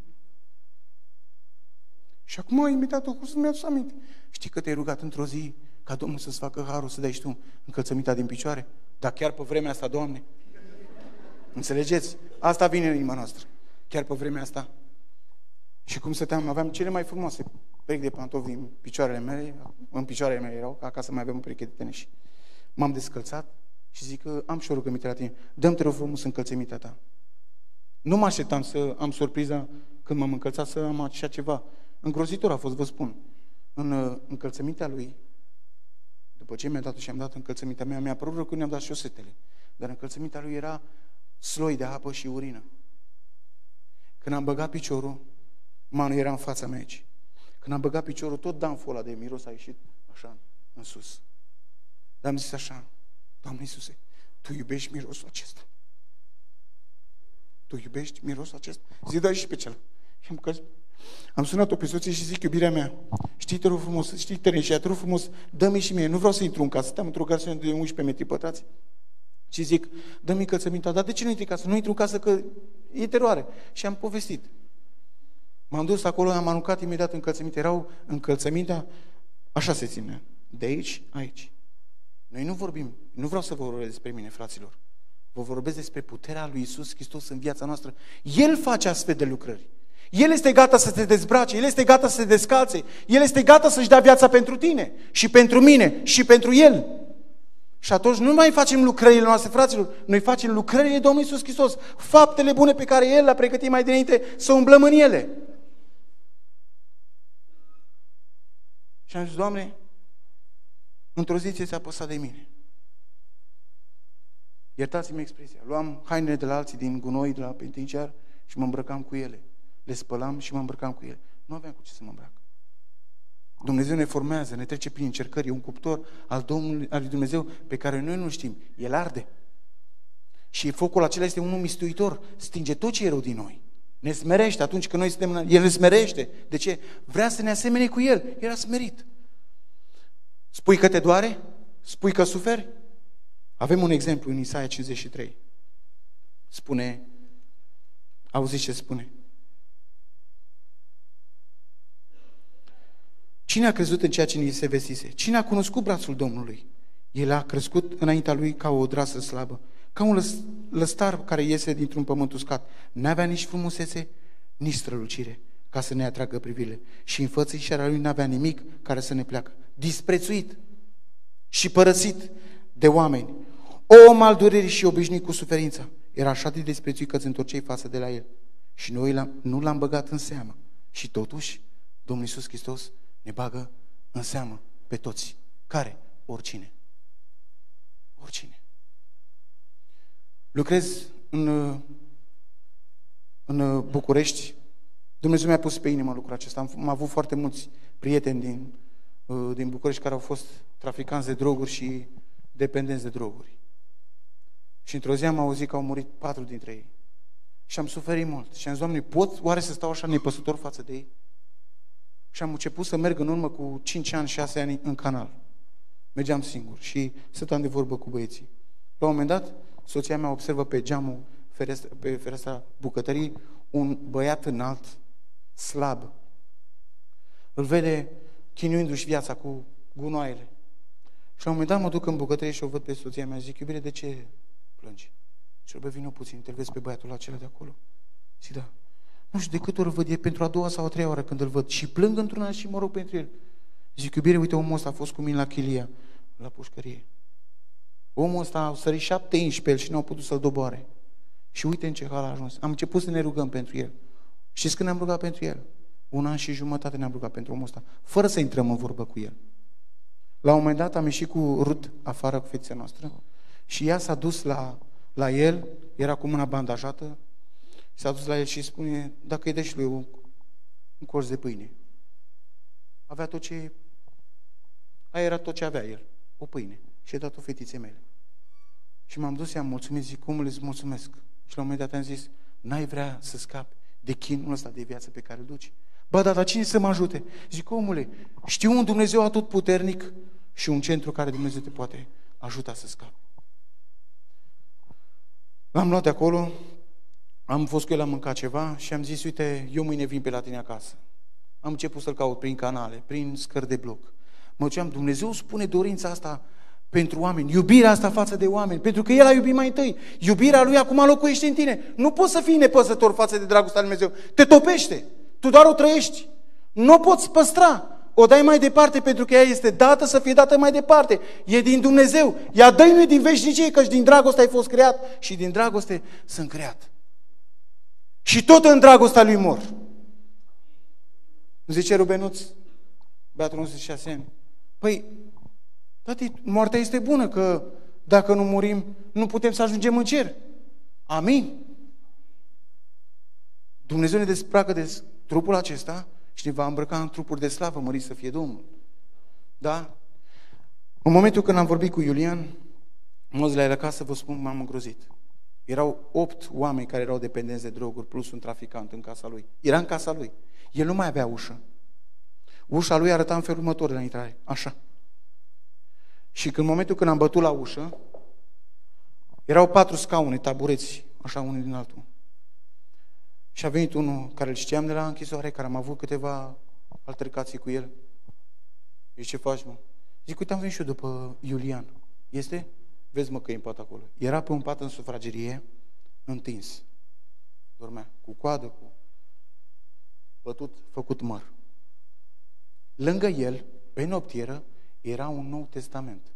Și acum a imitat-o cum să-mi adus aminte. Știi că te-ai rugat într-o zi ca Domnul să-ți facă harul să dai și tu încălțămita din picioare? Dar chiar pe vremea asta, Doamne? Înțelegeți? Asta vine în inima noastră. Chiar pe vremea asta. Și cum stăteam, aveam cele mai frumoase perechi de pantofi în picioarele mele, în picioarele mele erau, ca acasă mai avem o pereche de teneși. M-am descălțat și zic că am și o rugăminte la tine. Dăm-te rog frumos încălțămita ta. Nu mă așteptam să am surpriza când m-am încălțat să am așa ceva. Îngrozitor a fost, vă spun. În uh, încălțămintea lui, după ce mi-a dat și am dat încălțămintea mea, mi-a părut rău când i-am dat șosetele. Dar încălțămintea lui era sloi de apă și urină. Când am băgat piciorul, Manu era în fața mea aici. Când am băgat piciorul, tot danful ăla de miros a ieșit așa, în sus. Dar am zis așa, Doamne Iisuse, Tu iubești mirosul acesta. Tu iubești mirosul acesta? Zi, dai și pe cel. Și am căzut. Am sunat-o pe soție și zic, iubirea mea, știi, te rog frumos, știi, Teresia, te rog frumos, dă-mi și mie, nu vreau să intru în casă, stăm într-o casă de 11 metri pătrați. Și zic, dă-mi călțămintea, dar de ce nu intri în casă? Nu intru în casă că e teroare. Și am povestit. M-am dus acolo, am aruncat imediat în călțăminte. Erau încălțămintea, așa se ține, de aici, aici. Noi nu vorbim, nu vreau să vă vorbesc despre mine, fraților. Vă vorbesc despre puterea lui Isus Hristos în viața noastră. El face astfel de lucrări. El este gata să te dezbrace, El este gata să te descalțe, El este gata să-și dea viața pentru tine și pentru mine și pentru El. Și atunci nu mai facem lucrările noastre, fraților, noi facem lucrările Domnului Iisus Hristos, faptele bune pe care El le-a pregătit mai dinainte să umblăm în ele. Și am zis, Doamne, într-o zi ți-a apăsat de mine. Iertați-mi expresia. Luam hainele de la alții din gunoi, de la penitenciar și mă îmbrăcam cu ele. Le spălam și mă îmbrăcam cu ele. Nu aveam cu ce să mă îmbrac. Dumnezeu ne formează, ne trece prin încercări. E un cuptor al, Domnului, al lui Dumnezeu pe care noi nu știm. El arde. Și focul acela este unul mistuitor. Stinge tot ce e rău din noi. Ne smerește atunci când noi suntem în... El ne smerește. De ce? Vrea să ne asemene cu El. Era smerit. Spui că te doare? Spui că suferi? Avem un exemplu în Isaia 53. Spune, auziți ce spune? Cine a crezut în ceea ce ni se vestise? Cine a cunoscut brațul Domnului? El a crescut înaintea lui ca o drasă slabă, ca un lăstar care iese dintr-un pământ uscat. N-avea nici frumusețe, nici strălucire ca să ne atragă privile. Și în fățișarea lui n-avea nimic care să ne pleacă. Disprețuit și părăsit de oameni. Om al durerii și obișnuit cu suferința. Era așa de disprețuit că îți întorcei față de la el. Și noi nu l-am băgat în seamă. Și totuși, Domnul Iisus Hristos ne bagă în seamă pe toți. Care? Oricine. Oricine. Lucrez în, în București. Dumnezeu mi-a pus pe inimă lucrul acesta. Am, am avut foarte mulți prieteni din, din București care au fost traficanți de droguri și dependenți de droguri. Și într-o zi am auzit că au murit patru dintre ei. Și am suferit mult. Și am zis, Doamne, pot oare să stau așa nepăsător față de ei? Și am început să merg în urmă cu 5 ani, 6 ani în canal. Mergeam singur și stăteam de vorbă cu băieții. La un moment dat, soția mea observă pe geamul, ferestra, pe ferestra bucătării, un băiat înalt, slab. Îl vede chinuindu-și viața cu gunoaiele. Și la un moment dat mă duc în bucătărie și o văd pe soția mea. Zic, iubire, de ce plângi? Și bă, vină puțin, te vezi pe băiatul acela de acolo? Zic, da. Nu știu de câte ori văd, e pentru a doua sau a treia oară când îl văd. Și plâng într-una și mă rog pentru el. Zic, iubire, uite, omul ăsta a fost cu mine la chilia, la pușcărie. Omul ăsta a sărit șapte inși pe el și nu au putut să-l doboare. Și uite în ce hal a ajuns. Am început să ne rugăm pentru el. Și când ne-am rugat pentru el? Un an și jumătate ne-am rugat pentru omul ăsta, fără să intrăm în vorbă cu el. La un moment dat am ieșit cu Rut afară cu fetița noastră și ea s-a dus la, la el, era cu mâna bandajată, s-a dus la el și spune, dacă îi dai și lui un, un colț de pâine. Avea tot ce... Aia era tot ce avea el, o pâine. Și a dat-o fetiței mele. Și m-am dus, i-am mulțumit, zic, cum îți mulțumesc? Și la un moment dat am zis, n-ai vrea să scapi de chinul ăsta de viață pe care îl duci? Ba, da, dar cine să mă ajute? Zic, omule, știu un Dumnezeu atât puternic și un centru care Dumnezeu te poate ajuta să scapi. L-am luat de acolo, am fost cu el, am mâncat ceva și am zis, uite, eu mâine vin pe la tine acasă. Am început să-l caut prin canale, prin scări de bloc. Mă duceam, Dumnezeu spune dorința asta pentru oameni, iubirea asta față de oameni, pentru că El a iubit mai întâi. Iubirea Lui acum locuiește în tine. Nu poți să fii nepăsător față de dragostea Lui Dumnezeu. Te topește. Tu doar o trăiești. Nu o poți păstra. O dai mai departe pentru că ea este dată să fie dată mai departe. E din Dumnezeu. Ea dă din veșnicie, căci din dragoste ai fost creat și din dragoste sunt creat. Și tot în dragostea lui mor. Zice Rubenuț, băiatul 96 ani. Păi, tati, moartea este bună, că dacă nu murim, nu putem să ajungem în cer. Amin. Dumnezeu ne despracă de trupul acesta și ne va îmbrăca în trupuri de slavă, mărit să fie Domnul. Da? În momentul când am vorbit cu Iulian, mă la el acasă, vă spun, m-am îngrozit. Erau opt oameni care erau dependenți de droguri, plus un traficant în casa lui. Era în casa lui. El nu mai avea ușă. Ușa lui arăta în felul următor la intrare. Așa. Și când în momentul când am bătut la ușă, erau patru scaune, tabureți, așa unul din altul. Și a venit unul care îl știam de la închisoare, care am avut câteva altercații cu el. Zice, ce faci, mă? Zic, uite, am venit și eu după Iulian. Este? Vezi, mă, că e în pat acolo. Era pe un pat în sufragerie, întins. Dormea, cu coadă, cu... bătut, făcut măr. Lângă el, pe noptieră, era un nou testament.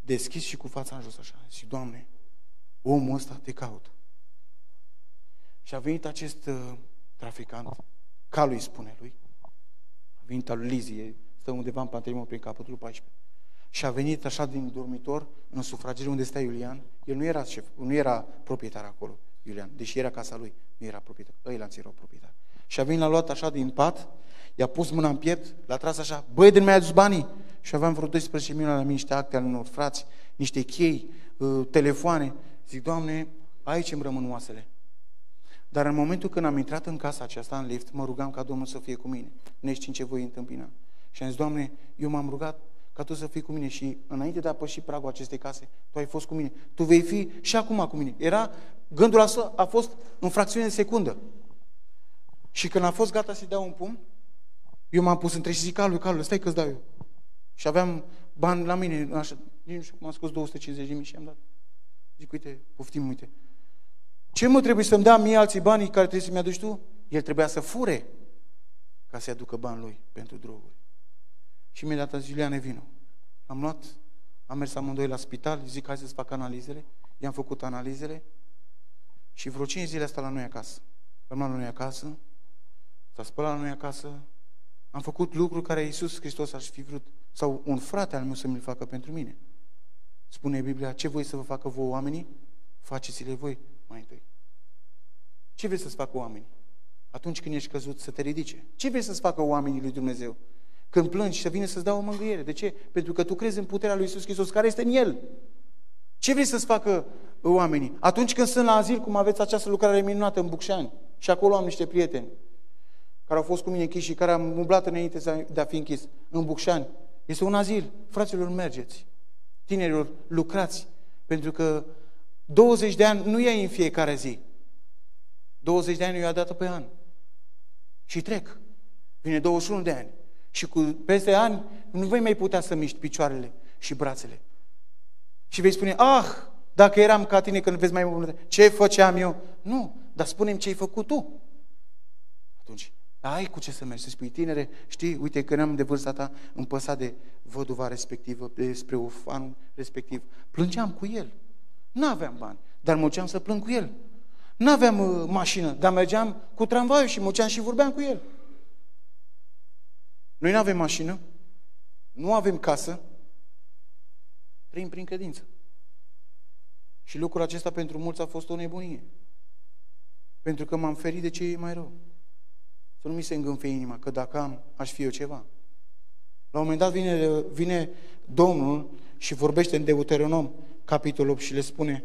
Deschis și cu fața în jos așa. Și Doamne, omul ăsta te caută. Și a venit acest uh, traficant, ca lui spune lui, a venit al lui Lizie, stă undeva în Pantelimon prin capătul 14. Și a venit așa din dormitor, în sufragerie unde stă Iulian. El nu era șef, nu era proprietar acolo, Iulian, deși era casa lui, nu era proprietar. Ăilalți erau proprietari. Și a venit, l-a luat așa din pat, i-a pus mâna în piept, l-a tras așa, băi, de mi-ai adus banii? Și aveam vreo 12 milioane la mine, niște acte ale unor frați, niște chei, uh, telefoane. Zic, Doamne, aici îmi rămân oasele. Dar în momentul când am intrat în casa aceasta, în lift, mă rugam ca Domnul să fie cu mine. Nu știi ce voi întâmpina. Și am zis, Doamne, eu m-am rugat ca Tu să fii cu mine și înainte de a păși pragul acestei case, Tu ai fost cu mine. Tu vei fi și acum cu mine. Era, gândul ăsta a fost în fracțiune de secundă. Și când a fost gata să-i dau un pumn, eu m-am pus între și zic, Calu, Calu, stai că-ți dau eu. Și aveam bani la mine, așa, nu știu, m-am scos 250 de mii și am dat. Zic, uite, poftim, uite. Ce mă trebuie să-mi dea mie alții banii care trebuie să-mi aduci tu? El trebuia să fure ca să-i aducă bani lui pentru droguri. Și imediat a zis, Iuliane, vino. Am luat, am mers amândoi la spital, zic, hai să-ți fac analizele. I-am făcut analizele și vreo 5 zile asta la noi acasă. Am luat la noi acasă, s-a spălat la noi acasă, am făcut lucruri care Iisus Hristos aș fi vrut, sau un frate al meu să mi-l facă pentru mine. Spune Biblia, ce voi să vă facă voi oamenii? Faceți-le voi mai întâi. Ce vrei să-ți facă oamenii? Atunci când ești căzut să te ridice. Ce vrei să-ți facă oamenii lui Dumnezeu? Când plângi, să vină să-ți dau o mângâiere. De ce? Pentru că tu crezi în puterea lui Iisus Hristos, care este în El. Ce vrei să-ți facă oamenii? Atunci când sunt la azil, cum aveți această lucrare minunată în Bucșani, și acolo am niște prieteni care au fost cu mine închiși și care am umblat înainte de a fi închis, în Bucșani. Este un azil. Fraților, mergeți. Tinerilor, lucrați. Pentru că 20 de ani nu e în fiecare zi. 20 de ani e o dată pe an. Și trec. Vine 21 de ani. Și cu peste ani nu vei mai putea să miști picioarele și brațele. Și vei spune, ah, dacă eram ca tine când vezi mai mult, ce făceam eu? Nu, dar spunem ce ai făcut tu. Atunci, ai cu ce să mergi, să spui, tinere, știi, uite, când am de vârsta ta, îmi păsa de văduva respectivă, despre ufan respectiv. Plângeam cu el. Nu aveam bani, dar mă să plâng cu el. Nu aveam uh, mașină, dar mergeam cu tramvaiul și mă și vorbeam cu el. Noi nu avem mașină, nu avem casă, trăim prin credință. Și lucrul acesta pentru mulți a fost o nebunie. Pentru că m-am ferit de ce e mai rău. Să nu mi se îngânfe inima, că dacă am, aș fi eu ceva. La un moment dat vine, vine Domnul și vorbește în Deuteronom, capitolul 8, și le spune,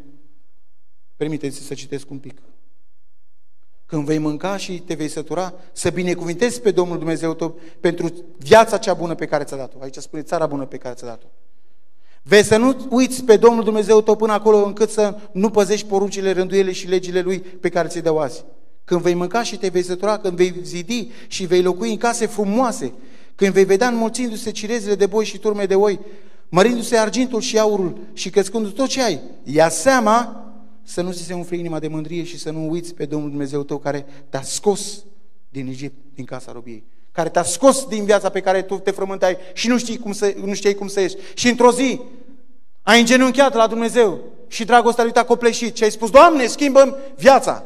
permiteți să citesc un pic. Când vei mânca și te vei sătura, să binecuvintezi pe Domnul Dumnezeu tău pentru viața cea bună pe care ți-a dat-o. Aici spune țara bună pe care ți-a dat-o. Vei să nu uiți pe Domnul Dumnezeu tău până acolo încât să nu păzești poruncile, rânduiele și legile Lui pe care ți le dau azi. Când vei mânca și te vei sătura, când vei zidi și vei locui în case frumoase, când vei vedea înmulțindu-se cirezile de boi și turme de oi, mărindu-se argintul și aurul și crescându tot ce ai, ia seama să nu ți se umfle inima de mândrie și să nu uiți pe Domnul Dumnezeu tău care te-a scos din Egipt, din casa robiei, care te-a scos din viața pe care tu te frământai și nu, știi cum să, nu știai cum să ieși. Și într-o zi ai îngenunchiat la Dumnezeu și dragostea lui te-a copleșit și ai spus, Doamne, schimbăm viața.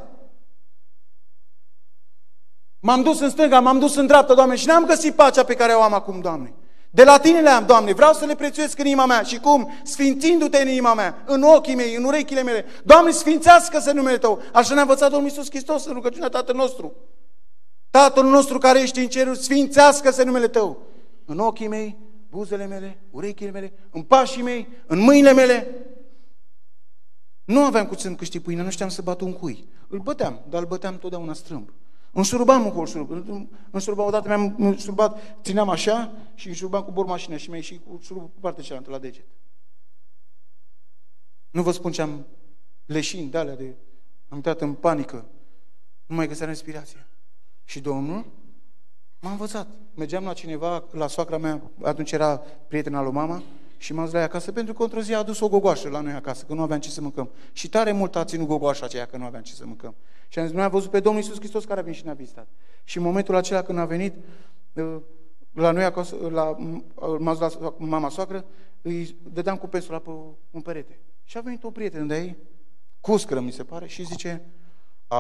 M-am dus în stânga, m-am dus în dreapta, Doamne, și n-am găsit pacea pe care o am acum, Doamne. De la Tine le am, Doamne, vreau să le prețuiesc în inima mea. Și cum? Sfințindu-te în inima mea, în ochii mei, în urechile mele. Doamne, sfințească-se numele Tău. Așa ne-a învățat Domnul Iisus Hristos în rugăciunea Tatăl nostru. Tatăl nostru care ești în cerul, sfințească-se numele Tău. În ochii mei, buzele mele, urechile mele, în pașii mei, în mâinile mele. Nu aveam cu ce să-mi câștig pâine, nu știam să bat un cui. Îl băteam, dar îl băteam totdeauna strâmb. Înșurubam un șurub. Înșurubam odată, mi-am înșurubat, țineam așa și înșurubam cu bormașină și mi-a ieșit cu șurubul pe partea cealaltă la deget. Nu vă spun ce am leșin de alea de... Am intrat în panică. Nu mai găseam respirație. Și Domnul m-a învățat. Mergeam la cineva, la soacra mea, atunci era prietena lui mama, Și m-am zis la ea acasă pentru că într-o zi a adus o gogoașă la noi acasă, că nu aveam ce să mâncăm. Și tare mult a ținut gogoașa aceea că nu aveam ce să mâncăm. Și am zis, noi am văzut pe Domnul Iisus Hristos care a venit și ne-a vizitat. Și în momentul acela când a venit, uh, la noi acasă, la, m-a la mama soacră, îi dădeam cu pensul pe un perete. Și a venit o prietenă de ei, cuscără mi se pare, și zice, a,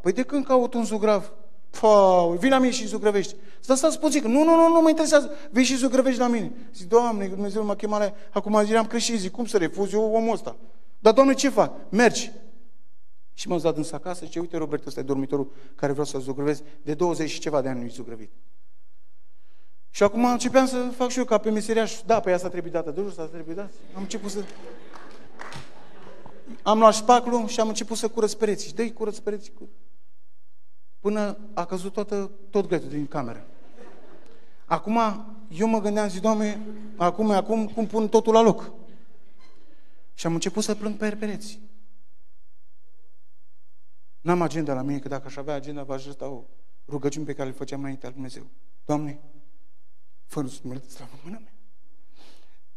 păi de când caut un zugrav? Pau, vii la mine și zugrăvești. Stă, stați puțin, nu, nu, nu, nu mă interesează, vii și zugrăvești la mine. Zic, Doamne, Dumnezeu m-a chemat la acum zi am creștin, zic, cum să refuz eu omul ăsta? Dar, Doamne, ce fac? Mergi. Și m-am dat însă acasă și ce uite, Robert, ăsta e dormitorul care vreau să-l zugrăvesc, de 20 și ceva de ani nu-i zugrăvit. Și acum începeam să fac și eu ca pe meseriaș. Da, pe asta trebuie dată de jos, asta trebuie dată. Am început să... Am luat șpaclu și am început să curăț pereții. Și dă-i curăț pereții. Până a căzut toată, tot gletul din cameră. Acum, eu mă gândeam, zi, Doamne, acum, acum, cum pun totul la loc? Și am început să plâng pe pereți. N-am agenda la mine, că dacă aș avea agenda, v-aș o rugăciune pe care le făceam înainte al Dumnezeu. Doamne, fără să mă slavă în mâna mea.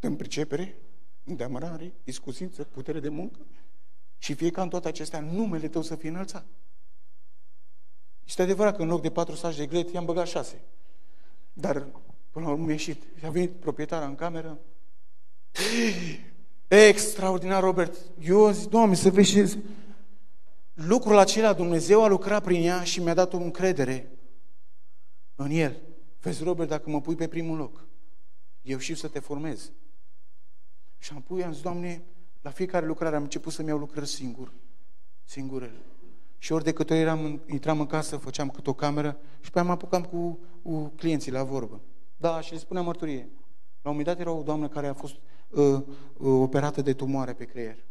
Dăm pricepere, de amărare, iscusință, putere de muncă și fie ca în toate acestea numele Tău să fie înălțat. Este adevărat că în loc de patru saci de glet i-am băgat șase. Dar până la urmă a ieșit. Și a venit proprietara în cameră. Extraordinar, Robert. Eu zic, Doamne, să vezi ce... Lucrul acela, Dumnezeu a lucrat prin ea și mi-a dat o încredere în El. Vezi, Robert, dacă mă pui pe primul loc, eu știu să te formez. Și am pus, am zis, Doamne, la fiecare lucrare am început să-mi iau lucrări singur. Singurele. Și ori de câte ori eram, intram în casă, făceam câte o cameră și pe aia mă apucam cu, cu clienții la vorbă. Da, și le spuneam mărturie. La un moment dat era o doamnă care a fost uh, uh, operată de tumoare pe creier.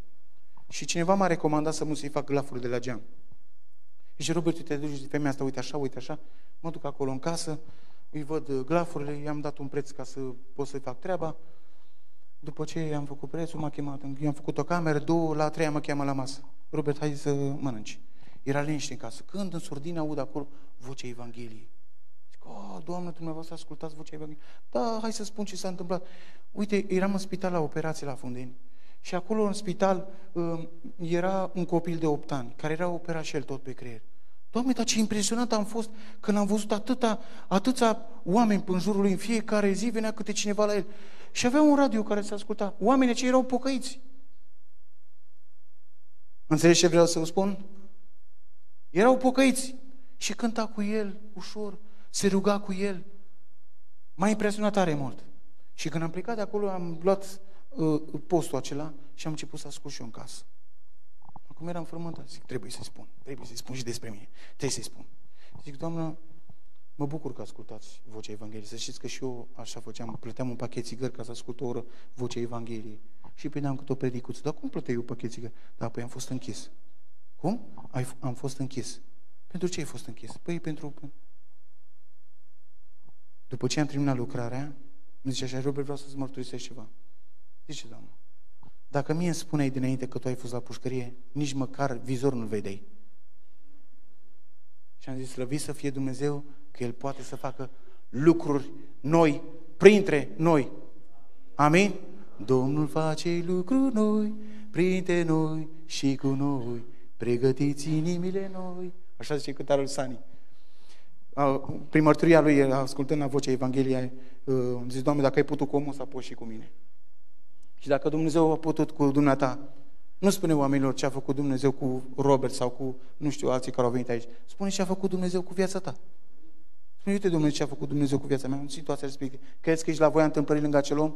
Și cineva m-a recomandat să mă să-i fac glafuri de la geam. Și zice, Robert, te duci de femeia asta, uite așa, uite așa. Mă duc acolo în casă, îi văd uh, glafurile, i-am dat un preț ca să pot să-i fac treaba. După ce am făcut prețul, m-a chemat, i-am făcut o cameră, două, la a treia mă cheamă la masă. Robert, hai să mănânci. Era liniște în casă. Când în surdine aud acolo vocea Evangheliei. Zic, oh, Doamne, dumneavoastră ascultați vocea Evangheliei. Da, hai să spun ce s-a întâmplat. Uite, eram în spital la operație la Fundeni. Și acolo în spital um, era un copil de 8 ani, care era operat și el tot pe creier. Doamne, dar ce impresionat am fost când am văzut atâta, atâția oameni în jurul lui, în fiecare zi venea câte cineva la el. Și avea un radio care se asculta. Oamenii cei erau pocăiți. Înțelegi ce vreau să vă spun? Erau pocăiți și cânta cu el ușor, se ruga cu el. M-a impresionat tare mult. Și când am plecat de acolo, am luat uh, postul acela și am început să ascult și eu în casă. Acum eram frământat, zic, trebuie să-i spun, trebuie să-i spun și despre mine, trebuie să-i spun. Zic, doamnă, mă bucur că ascultați vocea Evangheliei. Să știți că și eu așa făceam, plăteam un pachet țigări ca să ascult o oră vocea Evangheliei. Și prindeam câte o predicuță. Dar cum plăteai eu pachet țigări? Da, păi am fost închis. Cum? Ai, am fost închis. Pentru ce ai fost închis? Păi pentru... După ce am terminat lucrarea, îmi zice așa, Robert, vreau să-ți mărturisești ceva. Zice, doamnă, dacă mie îmi spuneai dinainte că tu ai fost la pușcărie, nici măcar vizor nu vedeai. Și am zis, slăvit să fie Dumnezeu că El poate să facă lucruri noi, printre noi. Amin? Domnul face lucruri noi, printre noi și cu noi. Pregătiți inimile noi. Așa zice câtarul Sani. Prin mărturia lui, ascultând la vocea Evangheliei, am zis, Doamne, dacă ai putut cu omul, să poți și cu mine. Și dacă Dumnezeu a putut cu dumneata, nu spune oamenilor ce a făcut Dumnezeu cu Robert sau cu, nu știu, alții care au venit aici. Spune ce a făcut Dumnezeu cu viața ta. Spune, uite, Dumnezeu, ce a făcut Dumnezeu cu viața mea în situația respectivă. Crezi că ești la voia întâmplării lângă acel om?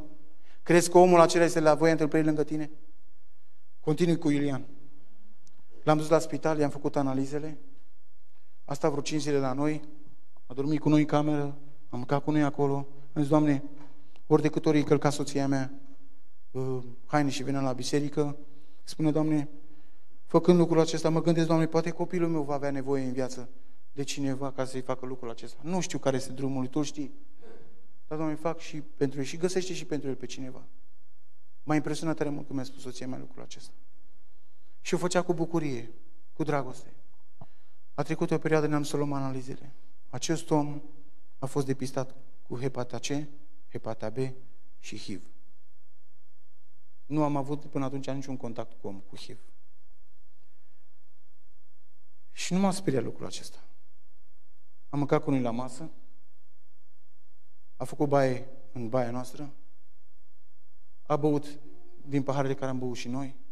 Crezi că omul acela este la voia întâmplării lângă tine? Continui cu Ilian. L-am dus la spital, i-am făcut analizele. A stat vreo 5 zile la noi, a dormit cu noi în cameră, am mâncat cu noi acolo. Am zis, Doamne, ori de câte ori îi călca soția mea uh, haine și venea la biserică, spune, Doamne, făcând lucrul acesta, mă gândesc, Doamne, poate copilul meu va avea nevoie în viață de cineva ca să-i facă lucrul acesta. Nu știu care este drumul lui, Tu știi. Dar, Doamne, fac și pentru el și găsește și pentru el pe cineva. M-a impresionat tare mult când mi-a spus soția mea lucrul acesta. Și o făcea cu bucurie, cu dragoste. A trecut o perioadă, ne-am să luăm analizele. Acest om a fost depistat cu hepata C, hepata B și HIV. Nu am avut până atunci niciun contact cu om, cu HIV. Și nu m-a speriat lucrul acesta. Am mâncat cu noi la masă, a făcut baie în baia noastră, a băut din paharele care am băut și noi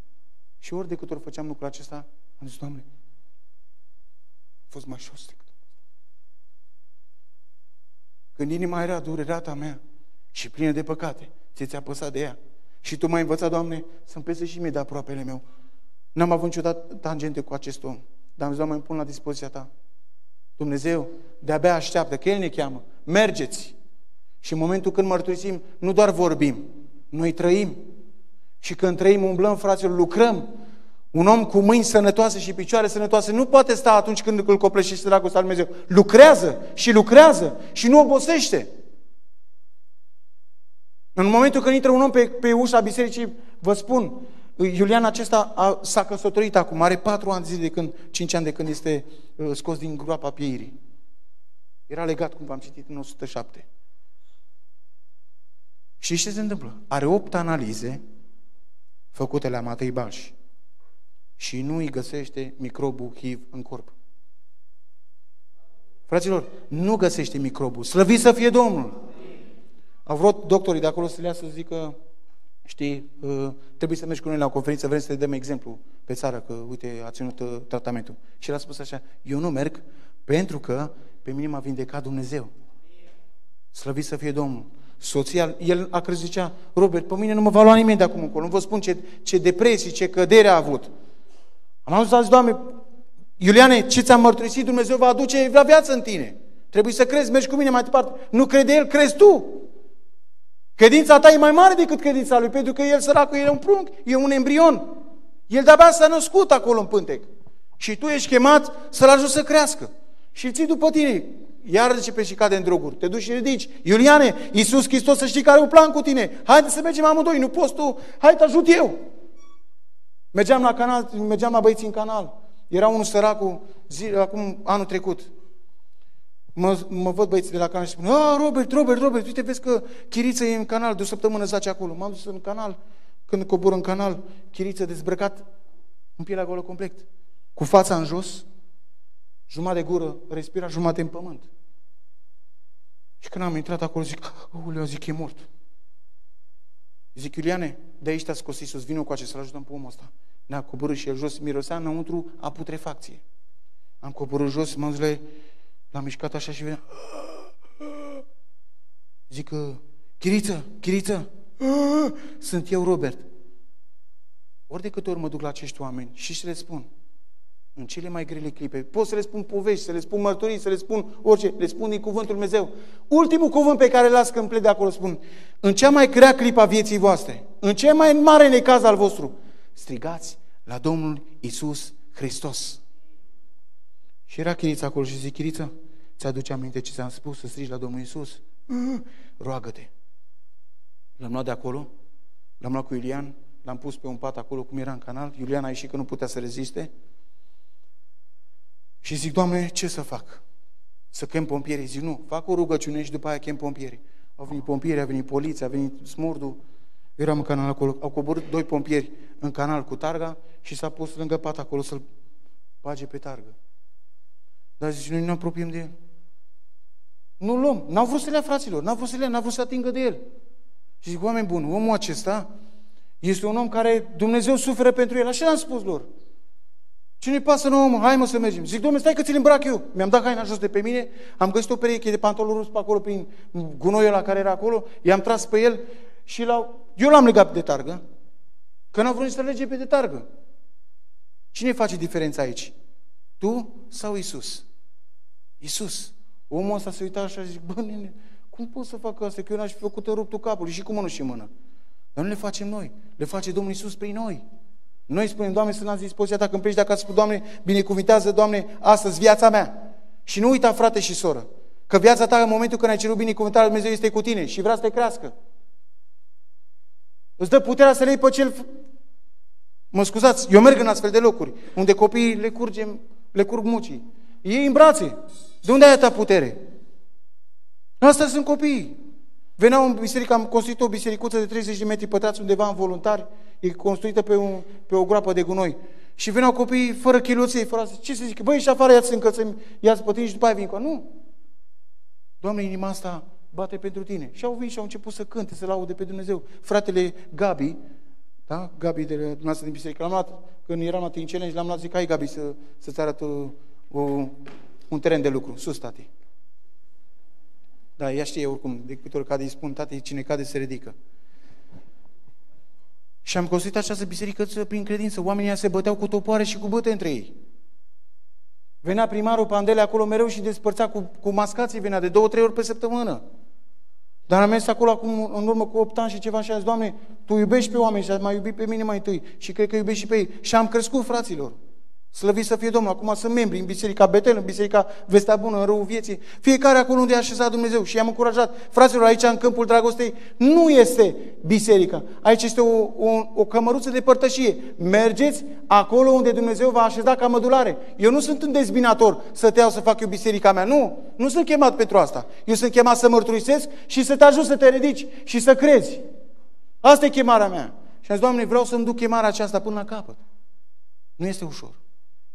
și ori de câte ori făceam lucrul acesta, am zis, Doamne, a fost mai jos decât Când inima era durerea ta mea și plină de păcate, ți ți-a păsat de ea. Și Tu m-ai învățat, Doamne, să-mi pese și mie de aproapele meu. N-am avut niciodată tangente cu acest om. Dar am zis, Doamne, îmi pun la dispoziția Ta. Dumnezeu de-abia așteaptă, că El ne cheamă. Mergeți! Și în momentul când mărturisim, nu doar vorbim, noi trăim. Și când trăim, umblăm, fraților, lucrăm. Un om cu mâini sănătoase și picioare sănătoase nu poate sta atunci când îl copleșește dragostea lui Dumnezeu. Lucrează și lucrează și nu obosește. În momentul când intră un om pe, pe ușa bisericii, vă spun, Iulian acesta a, s-a căsătorit acum, are patru ani de zile de când, cinci ani de când este uh, scos din groapa pieirii. Era legat, cum v-am citit, în 107. Și ce se întâmplă? Are opt analize făcute la Matei Balș și nu îi găsește microbul HIV în corp. Fraților, nu găsește microbul. Slăvit să fie Domnul! Au vrut doctorii de acolo să le să zică, știi, uh, trebuie să mergi cu noi la o conferință, vrem să te dăm exemplu pe țară, că uite, a ținut uh, tratamentul. Și el a spus așa, eu nu merg pentru că pe mine m-a vindecat Dumnezeu. Slăvit să fie Domnul. Soția, el a crezut, zicea, Robert, pe mine nu mă va lua nimeni de acum încolo, nu vă spun ce, ce depresii, ce cădere a avut. Am auzit, a zis, Doamne, Iuliane, ce ți-am mărturisit, Dumnezeu va aduce la viață în tine. Trebuie să crezi, mergi cu mine mai departe. Nu crede El, crezi tu. Credința ta e mai mare decât credința lui, pentru că el, săracul, e un prunc, e un embrion. El de-abia s-a născut acolo în pântec. Și tu ești chemat să-l ajut să crească. Și îl ții după tine. Iar de ce pe și cade în droguri. Te duci și ridici. Iuliane, Iisus Hristos să știi că are un plan cu tine. Haide să mergem amândoi, nu poți tu. Hai te ajut eu. Mergeam la canal, mergeam la băieții în canal. Era unul săracul, zi, acum anul trecut, Mă, mă văd băieții de la canal și spun, a, Robert, Robert, Robert, uite, vezi că Chiriță e în canal, de o săptămână zace acolo. M-am dus în canal, când cobor în canal, Chiriță dezbrăcat, în pielea acolo complet, cu fața în jos, jumătate de gură, respira jumătate în pământ. Și când am intrat acolo, zic, uleu, zic, e mort. Zic, Iuliane, de aici te-a scos Iisus, vină cu acesta, să-l ajutăm pe omul ăsta. Ne-a coborât și el jos, mirosea înăuntru a putrefacție. Am coborât jos, m-am zis L-am mișcat așa și venea. Zic, Chiriță, Chiriță, sunt eu, Robert. Ori de câte ori mă duc la acești oameni și și le spun, în cele mai grele clipe, pot să le spun povești, să le spun mărturii, să le spun orice, le spun din cuvântul Dumnezeu. Ultimul cuvânt pe care îl las când plec de acolo spun, în cea mai grea clipă a vieții voastre, în cea mai mare necaz al vostru, strigați la Domnul Isus Hristos. Și era Chirița acolo și zic, Chiriță, ți-aduce aminte ce ți-am spus să strigi la Domnul Isus? Roagă-te. L-am luat de acolo, l-am luat cu Iulian, l-am pus pe un pat acolo cum era în canal, Iulian a ieșit că nu putea să reziste și zic, Doamne, ce să fac? Să chem pompierii? Zic, nu, fac o rugăciune și după aia chem pompierii. Au venit pompieri, a venit poliția, a venit smurdul, eram în canal acolo, au coborât doi pompieri în canal cu targa și s-a pus lângă pat acolo să-l bage pe targă. Dar zice, noi ne apropiem de el. Nu luăm. N-au vrut să le ia fraților, n-au vrut să le ia, n-au vrut să atingă de el. Și zic, oameni buni, omul acesta este un om care Dumnezeu suferă pentru el. Așa am spus lor. Cine pasă nouă, mă? Hai mă să mergem. Zic, domnule, stai că ți-l îmbrac eu. Mi-am dat haina jos de pe mine, am găsit o pereche de pantaloni rus pe acolo, prin gunoiul la care era acolo, i-am tras pe el și l eu l-am legat de targă, că n-au vrut să lege pe de targă. Cine face diferența aici? Tu sau Isus? Isus. Omul ăsta se uita așa și zic, bă, nene, cum pot să fac asta? Că eu n-aș fi făcut ruptul capului și cu mână și mână. Dar nu le facem noi. Le face Domnul Isus prin noi. Noi spunem, Doamne, să n-ați dispoziția ta când pleci de acasă, spun, Doamne, binecuvintează, Doamne, astăzi viața mea. Și nu uita, frate și soră, că viața ta în momentul când ai cerut binecuvântarea Dumnezeu este cu tine și vrea să te crească. Îți dă puterea să le iei pe cel... Mă scuzați, eu merg în astfel de locuri, unde copiii le, curgem, le curg mucii. Ei în brațe. De unde ai atâta putere? Asta sunt copiii. Veneau în biserică, am construit o bisericuță de 30 de metri pătrați undeva în voluntari, e construită pe, un, pe o groapă de gunoi. Și veneau copiii fără chiloței, fără asta. Ce să zic? Băi, și afară ia-ți încălțămi, ia-ți pătini și după aia vin cu Nu. Doamne, inima asta bate pentru tine. Și au venit și au început să cânte, să laude pe Dumnezeu. Fratele Gabi, da? Gabi de dumneavoastră din biserică, l-am luat, când eram la Teen Challenge, l-am luat, zic, hai Gabi să, să-ți arăt o, un teren de lucru. Sus, tati. Da, ea știe oricum, de câte ori cade, îi spun, tati, cine cade se ridică. Și am construit această biserică prin credință. Oamenii se băteau cu topoare și cu băte între ei. Venea primarul Pandele acolo mereu și despărțea cu, cu mascații, venea de două, trei ori pe săptămână. Dar am mers acolo acum, în urmă cu 8 ani și ceva și am zis, Doamne, Tu iubești pe oameni și ai mai iubit pe mine mai întâi și cred că iubești și pe ei. Și am crescut, fraților. Slăvit să fie Domnul. Acum sunt membri în Biserica Betel, în Biserica Vestea Bună, în Răul Vieții. Fiecare acolo unde a așezat Dumnezeu. Și i-am încurajat. Fraților, aici în Câmpul Dragostei nu este biserica. Aici este o, o, o cămăruță de părtășie. Mergeți acolo unde Dumnezeu va așeza ca mădulare. Eu nu sunt un dezbinator să te iau să fac eu biserica mea. Nu, nu sunt chemat pentru asta. Eu sunt chemat să mărturisesc și să te ajut să te ridici și să crezi. Asta e chemarea mea. Și am zis, Doamne, vreau să-mi duc chemarea aceasta până la capăt. Nu este ușor.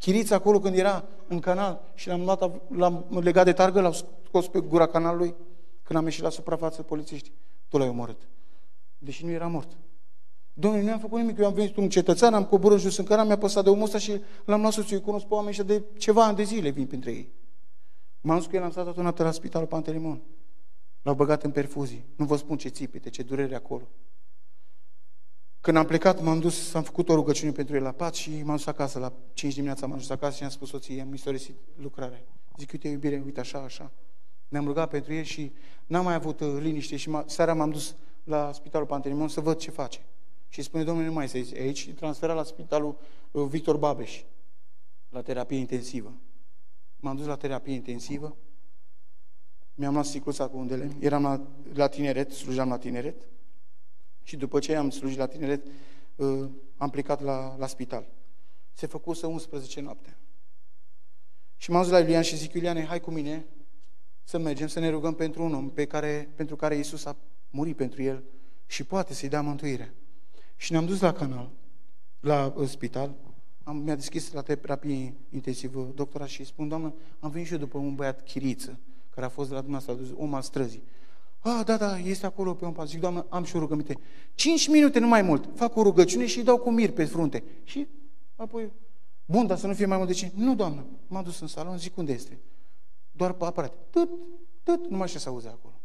Chirița acolo când era în canal și l-am, luat, l-am legat de targă, l-au scos pe gura canalului, când am ieșit la suprafață polițiști, tu l-ai omorât. Deși nu era mort. Domnule, nu am făcut nimic, eu am venit un cetățean, am coborât jos în canal, mi-a păsat de omul ăsta și l-am luat soțul, eu cunosc pe oameni și de ceva ani de zile vin printre ei. M-am dus cu el, am stat o noapte la spitalul Pantelimon. L-au băgat în perfuzii. Nu vă spun ce țipete, ce durere acolo. Când am plecat, m-am dus, am făcut o rugăciune pentru el la pat și m-am dus acasă. La 5 dimineața m-am dus acasă și am spus soției, am istorisit lucrarea. Zic, uite, iubire, uite așa, așa. Ne-am rugat pentru el și n-am mai avut uh, liniște și seara m-am dus la spitalul Pantelimon să văd ce face. Și spune, domnule, nu mai să aici, transferat la spitalul uh, Victor Babeș, la terapie intensivă. M-am dus la terapie intensivă, mi-am luat sticluța cu undele, eram la, la tineret, slujeam la tineret, și după ce am slujit la tineret, uh, am plecat la, la spital. Se făcuse 11 noapte. Și m-am zis la Iulian și zic, Iuliane, hai cu mine să mergem să ne rugăm pentru un om pe care, pentru care Iisus a murit pentru el și poate să-i dea mântuire. Și ne-am dus la canal, la uh, spital, am, mi-a deschis la terapie intensivă doctora și spun, doamnă, am venit și eu după un băiat chiriță, care a fost de la dumneavoastră, om al străzii. Ah, da, da, este acolo pe un pas. Zic, Doamne, am și o rugăminte. Cinci minute, nu mai mult. Fac o rugăciune și îi dau cu mir pe frunte. Și apoi, bun, dar să nu fie mai mult de cinci. Nu, Doamne, m-am dus în salon, zic, unde este? Doar pe aparat. Tăt, tăt, numai așa se auze acolo.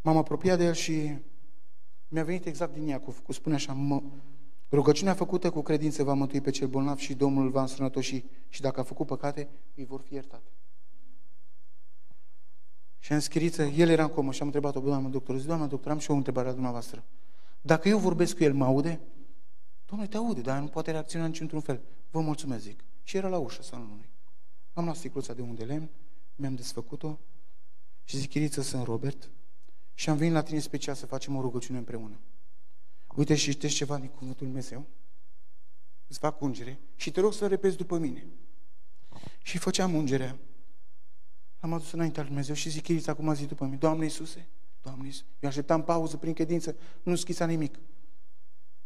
M-am apropiat de el și mi-a venit exact din ea, cu, cu spune așa, mă, rugăciunea făcută cu credință va mântui pe cel bolnav și Domnul va însănătoși și dacă a făcut păcate, îi vor fi iertate. Și am scris, el era în comă și am întrebat-o, doamnă doctor, zic, doamnă doctor, am și o întrebare la dumneavoastră. Dacă eu vorbesc cu el, mă aude? Domnule, te aude, dar nu poate reacționa nici într-un fel. Vă mulțumesc, zic. Și era la ușă salonului. Am luat sticluța de unde lemn, mi-am desfăcut-o și zic, Chiriță, sunt Robert și am venit la tine special să facem o rugăciune împreună. Uite și știți ceva din cuvântul Dumnezeu? Îți fac ungere și te rog să repeți după mine. Și făceam ungerea am adus înaintea lui Dumnezeu și zic, Chirița, acum zi după mine, Doamne Iisuse, Doamne Iisuse. Eu așteptam pauză prin credință, nu schița nimic.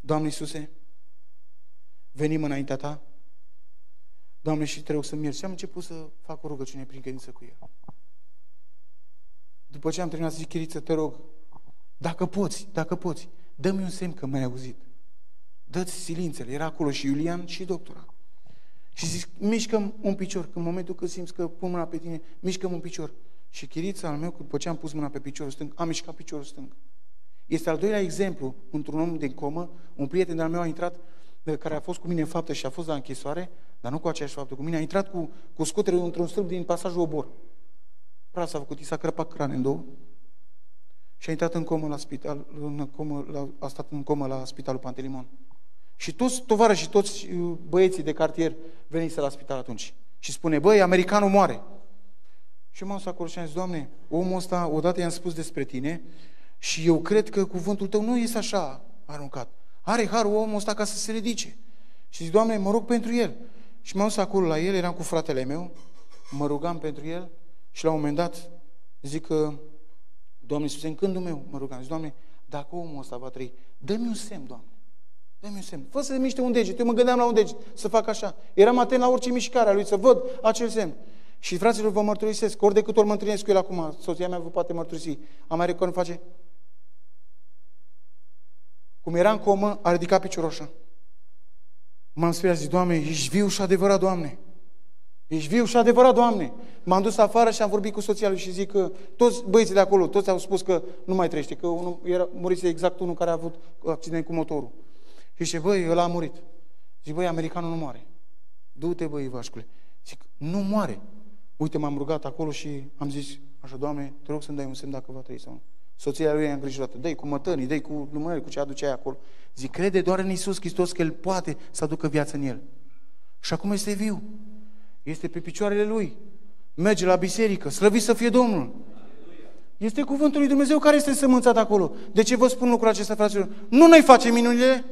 Doamne Iisuse, venim înaintea Ta, Doamne, și te rog să-mi ierți. Și am început să fac o rugăciune prin credință cu El. După ce am terminat să zic, Chiriță, te rog, dacă poți, dacă poți, dă-mi un semn că m-ai auzit. Dă-ți silințele. Era acolo și Iulian și doctora. Și zic, mișcăm un picior. Când în momentul când simți că pun mâna pe tine, mișcăm un picior. Și chirița al meu, după ce am pus mâna pe piciorul stâng, am mișcat piciorul stâng. Este al doilea exemplu, într-un om din comă, un prieten de-al meu a intrat, care a fost cu mine în faptă și a fost la închisoare, dar nu cu aceeași faptă cu mine, a intrat cu, cu scuterul într-un stâlp din pasajul Obor. Prea s-a făcut, i s-a crăpat crane în două și a intrat în comă la spital, în comă, la, a stat în comă la spitalul Pantelimon. Și toți tovară și toți uh, băieții de cartier venise la spital atunci. Și spune, băi, americanul moare. Și m-am acolo și am zis, Doamne, omul ăsta, odată i-am spus despre tine și eu cred că cuvântul tău nu este așa aruncat. Are harul omul ăsta ca să se ridice. Și zic, Doamne, mă rog pentru el. Și m-am dus acolo la el, eram cu fratele meu, mă rugam pentru el și la un moment dat zic că, Doamne, Iisuse, în cândul meu mă rugam, zic, Doamne, dacă omul ăsta va trăi, dă-mi un semn, Doamne. Dă-mi un semn. Fă să miște un deget. Eu mă gândeam la un deget, să fac așa. Eram atent la orice mișcare a lui, să văd acel semn. Și fraților, vă mărturisesc, ori de câte ori mă întâlnesc cu el acum, soția mea vă poate mărturisi, am mai când face cum era în comă, a ridicat piciorul așa. M-am speriat, zic, Doamne, ești viu și adevărat, Doamne. Ești viu și adevărat, Doamne. M-am dus afară și am vorbit cu soția lui și zic că toți băieții de acolo, toți au spus că nu mai trăiește, că unul era, murise exact unul care a avut accident cu motorul. Și zice, băi, ăla a murit. Zic, băi, americanul nu moare. Du-te, băi, Ivașcule. Zic, nu moare. Uite, m-am rugat acolo și am zis, așa, Doamne, te rog să-mi dai un semn dacă va trăi sau nu. Soția lui e îngrijorată. Dă-i cu mătănii, dă cu lumânări, cu ce aduce acolo. Zic, crede doar în Isus Hristos că El poate să aducă viață în El. Și acum este viu. Este pe picioarele Lui. Merge la biserică. Slăvit să fie Domnul. Este cuvântul lui Dumnezeu care este sămânțat acolo. De ce vă spun lucrul acesta, fraților? Nu noi facem minunile?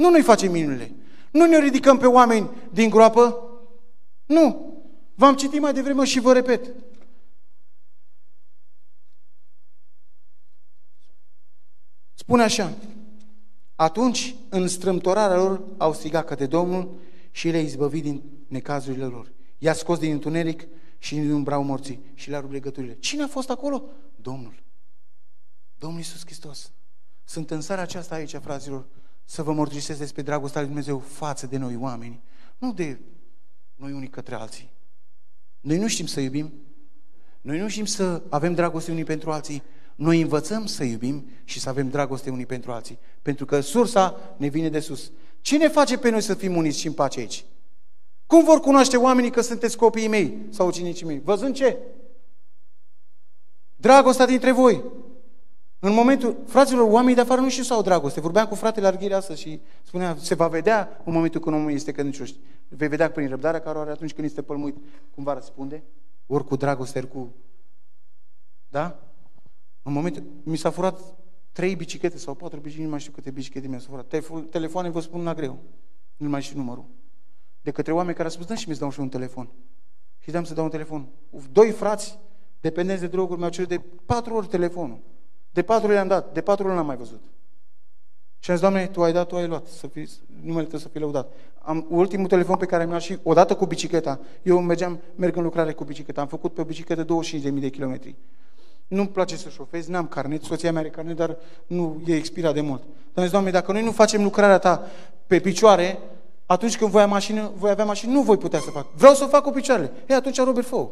Nu noi facem minunile. Nu ne ridicăm pe oameni din groapă? Nu. V-am citit mai devreme și vă repet. Spune așa, atunci, în strâmtorarea lor, au strigat către Domnul și le-a izbăvit din necazurile lor. I-a scos din întuneric și din umbrau morții și le-a rupt legăturile. Cine a fost acolo? Domnul. Domnul Iisus Hristos. Sunt în seara aceasta aici, fraților, să vă mărturisesc despre dragostea lui Dumnezeu față de noi oameni. Nu de noi unii către alții. Noi nu știm să iubim. Noi nu știm să avem dragoste unii pentru alții. Noi învățăm să iubim și să avem dragoste unii pentru alții. Pentru că sursa ne vine de sus. Cine face pe noi să fim uniți și în pace aici? Cum vor cunoaște oamenii că sunteți copiii mei sau ucenicii mei? Văzând ce? Dragostea dintre voi. În momentul, fraților, oamenii de afară nu știu să au dragoste. Vorbeam cu fratele Arghire astăzi și spunea, se va vedea în momentul când omul este credincios. Vei vedea prin răbdarea care o are atunci când este pălmuit, cum va răspunde, ori cu dragoste, ori cu... Da? În momentul, mi s-a furat trei biciclete sau patru biciclete, nu mai știu câte biciclete mi-a furat. Telefoane vă spun la greu. Nu mai știu numărul. De către oameni care au spus, da și mi dau și un telefon. Și dăm să dau un telefon. Doi frați dependenți de droguri mi-au cerut de patru ori telefonul. De patru ori le-am dat, de patru ori n-am mai văzut. Și am zis, Doamne, Tu ai dat, Tu ai luat, să fii, numele Tău să fie lăudat. Am, ultimul telefon pe care mi-am și odată cu bicicleta, eu mergeam, merg în lucrare cu bicicleta, am făcut pe o bicicletă 25.000 de kilometri. Nu-mi place să șofez, n-am carnet, soția mea are carnet, dar nu e expirat de mult. Dar zis, Doamne, dacă noi nu facem lucrarea Ta pe picioare, atunci când voi, mașină, voi avea mașină, nu voi putea să fac. Vreau să o fac cu picioarele. E, atunci Robert fă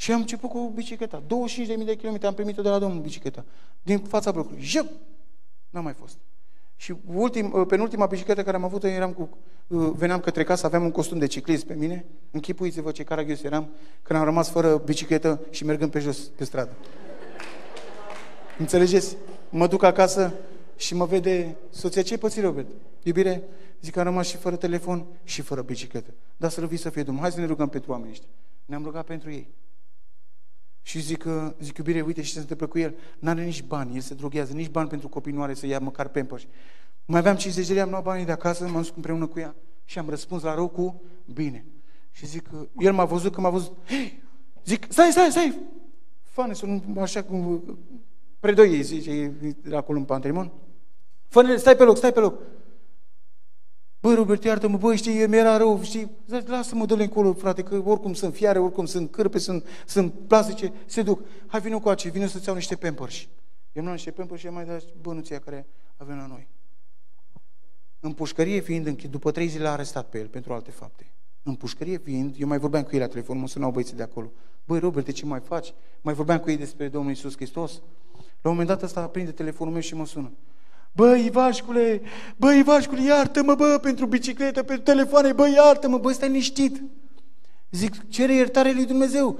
Și am început cu bicicleta. 25.000 de kilometri am primit-o de la domnul bicicleta. Din fața blocului. Jep! N-am mai fost. Și ultim, penultima bicicletă care am avut-o, eram cu, veneam către casă, aveam un costum de ciclist pe mine. Închipuiți-vă ce caragios eram când am rămas fără bicicletă și mergând pe jos, pe stradă. Înțelegeți? Mă duc acasă și mă vede soția, ce-ai pățit, Robert? Iubire, zic că am rămas și fără telefon și fără bicicletă. Dar să să fie Domnul. Hai să ne rugăm pentru oamenii ăștia. Ne-am rugat pentru ei. Și zic, zic iubire, uite ce se întâmplă cu el. N-are nici bani, el se droghează, nici bani pentru copii nu are să ia măcar pampers. Mai aveam 50 de lei, am luat banii de acasă, m-am dus împreună cu ea și am răspuns la rău cu bine. Și zic, el m-a văzut că m-a văzut, Hei! zic, stai, stai, stai, fane, sunt așa cum predoi, zice, acolo în Pantrimon. Fă stai pe loc, stai pe loc. Băi, Robert, iartă-mă, băi, știi, mi-era rău, știi, lasă-mă, dă-le încolo, frate, că oricum sunt fiare, oricum sunt cârpe, sunt, sunt plastice, se duc. Hai, vină cu ace, vină să-ți iau niște pampers. Eu nu niște pampers și mai dat bănuția care avem la noi. În pușcărie fiind închid, după trei zile a arestat pe el pentru alte fapte. În pușcărie fiind, eu mai vorbeam cu ei la telefon, mă sunau băieții de acolo. Băi, Robert, de ce mai faci? Mai vorbeam cu ei despre Domnul Isus Hristos. La un moment dat ăsta prinde telefonul meu și mă sună. Bă, Ivașcule, bă, Ivașcule, iartă-mă, bă, pentru bicicletă, pentru telefoane, bă, iartă-mă, bă, stai liniștit. Zic, cere iertare lui Dumnezeu.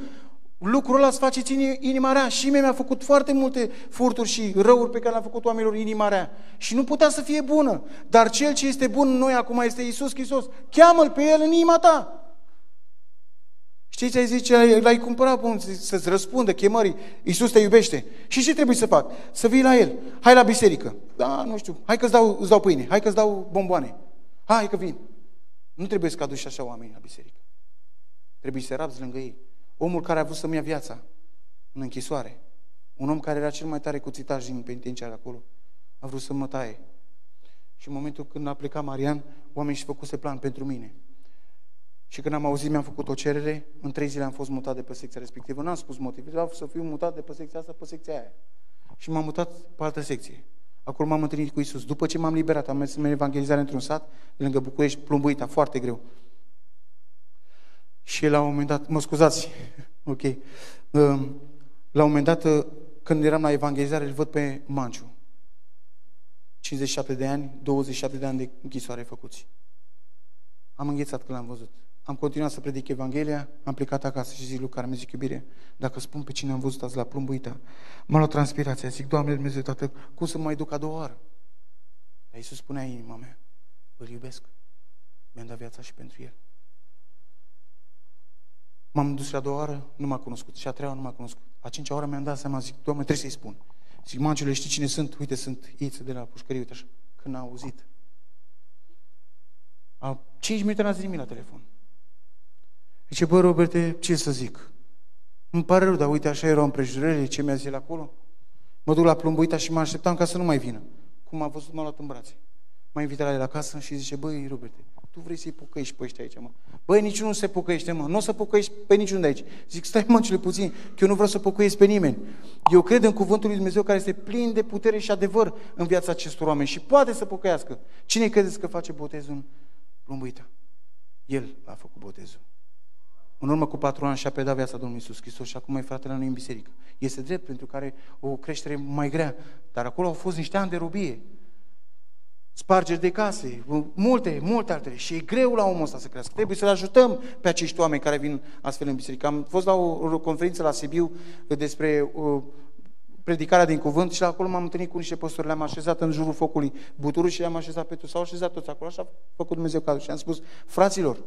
Lucrul ăla îți face ține inima rea. Și mie mi-a făcut foarte multe furturi și răuri pe care le-a făcut oamenilor inima rea. Și nu putea să fie bună. Dar cel ce este bun în noi acum este Isus Hristos. Cheamă-L pe El în inima ta. Știi ce ai zice? L-ai cumpărat bun, să-ți răspundă chemării. Iisus te iubește. Și ce trebuie să fac? Să vii la El. Hai la biserică. Da, nu știu. Hai că-ți dau, îți dau pâine. Hai că-ți dau bomboane. Hai că vin. Nu trebuie să aduci așa oameni la biserică. Trebuie să rabzi lângă ei. Omul care a vrut să-mi ia viața în închisoare. Un om care era cel mai tare cuțitaj din penitenciar acolo. A vrut să mă taie. Și în momentul când a plecat Marian, oamenii și făcuse plan pentru mine. Și când am auzit, mi-am făcut o cerere, în trei zile am fost mutat de pe secția respectivă. N-am spus motiv, vreau să fiu mutat de pe secția asta pe secția aia. Și m-am mutat pe altă secție. Acolo m-am întâlnit cu Isus. După ce m-am liberat, am mers în evangelizare într-un sat, de lângă București, plumbuita, foarte greu. Și la un moment dat, mă scuzați, ok, la un moment dat, când eram la evangelizare, îl văd pe Manciu. 57 de ani, 27 de ani de închisoare făcuți. Am înghețat când l-am văzut. Am continuat să predic Evanghelia, am plecat acasă și zic lui care mi zic, iubire, dacă spun pe cine am văzut azi la plumbuita, m-a luat transpirația, zic, Doamne Dumnezeu Tatăl, cum să mă mai duc a doua oară? Dar Iisus spunea inima mea, îl iubesc, mi-am dat viața și pentru el. M-am dus la a doua oară, nu m-a cunoscut, și a treia nu m-a cunoscut. A cincea oară mi-am dat seama, zic, Doamne, trebuie să-i spun. Zic, magile, știi cine sunt? Uite, sunt iță de la pușcărie, uite așa. Când a auzit. A cinci minute n-a zis nimic la telefon. Zice, bă, Roberte, ce să zic? Îmi pare rău, dar uite, așa erau împrejurările, ce mi-a zis acolo. Mă duc la plumbuita și mă așteptam ca să nu mai vină. Cum a văzut, m-a luat în brațe. M-a invitat la el acasă și zice, băi, Roberte, tu vrei să-i pucăiești pe ăștia aici, mă. Băi, niciunul nu se pucăiește, mă. Nu o să pucăiești pe niciun de aici. Zic, stai mă, cele puțin, că eu nu vreau să pucăiesc pe nimeni. Eu cred în cuvântul lui Dumnezeu care este plin de putere și adevăr în viața acestor oameni și poate să pucăiască. Cine credeți că face botezul în plumbuita? El a făcut botezul. În urmă cu patru ani și-a predat viața Domnului Iisus Hristos și acum e fratele noi în biserică. Este drept pentru care o creștere mai grea, dar acolo au fost niște ani de robie. Spargeri de case, multe, multe altele. Și e greu la omul ăsta să crească. Trebuie să-l ajutăm pe acești oameni care vin astfel în biserică. Am fost la o conferință la Sibiu despre uh, predicarea din cuvânt și la acolo m-am întâlnit cu niște păstori, le-am așezat în jurul focului buturul și le-am așezat pe toți. S-au așezat toți acolo, așa a făcut Dumnezeu cazul și am spus, fraților,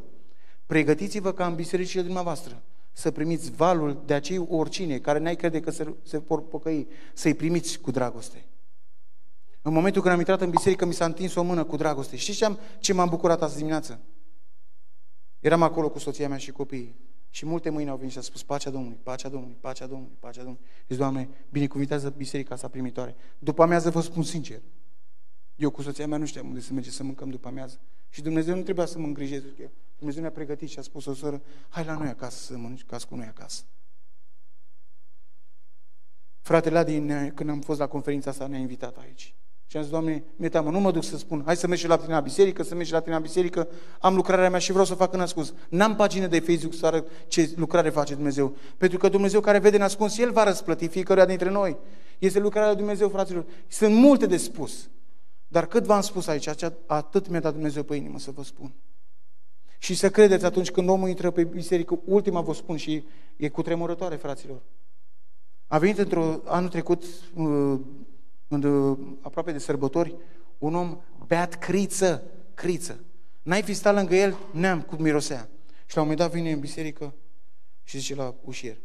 Pregătiți-vă ca în bisericile dumneavoastră să primiți valul de acei oricine care n-ai crede că se, se vor pocăi, să-i primiți cu dragoste. În momentul când am intrat în biserică, mi s-a întins o mână cu dragoste. Știți ce, am, ce m-am bucurat azi dimineață? Eram acolo cu soția mea și copiii. Și multe mâini au venit și au spus, pacea Domnului, pacea Domnului, pacea Domnului, pacea Domnului. Deci, Doamne, binecuvintează biserica asta primitoare. După amiază vă spun sincer, eu cu soția mea nu știam unde să mergem să mâncăm după amiază. Și Dumnezeu nu trebuia să mă îngrijeze. Dumnezeu ne-a pregătit și a spus o soră, hai la noi acasă să mănânci casă cu noi acasă. Fratele Adi, când am fost la conferința asta, ne-a invitat aici. Și am zis, Doamne, mi-e teamă, nu mă duc să spun, hai să mergi la tine la biserică, să mergi la tine la biserică, am lucrarea mea și vreau să o fac în ascuns. N-am pagină de Facebook să arăt ce lucrare face Dumnezeu. Pentru că Dumnezeu care vede în ascuns, El va răsplăti fiecare dintre noi. Este lucrarea lui Dumnezeu, fraților. Sunt multe de spus. Dar cât v-am spus aici, atât mi-a dat Dumnezeu pe inimă să vă spun. Și să credeți atunci când omul intră pe biserică, ultima vă spun și e cu tremurătoare, fraților. A venit într-o anul trecut, uh, în, uh, aproape de sărbători, un om beat criță, criță. N-ai fi stat lângă el, neam cum mirosea. Și la un moment dat vine în biserică și zice la ușier,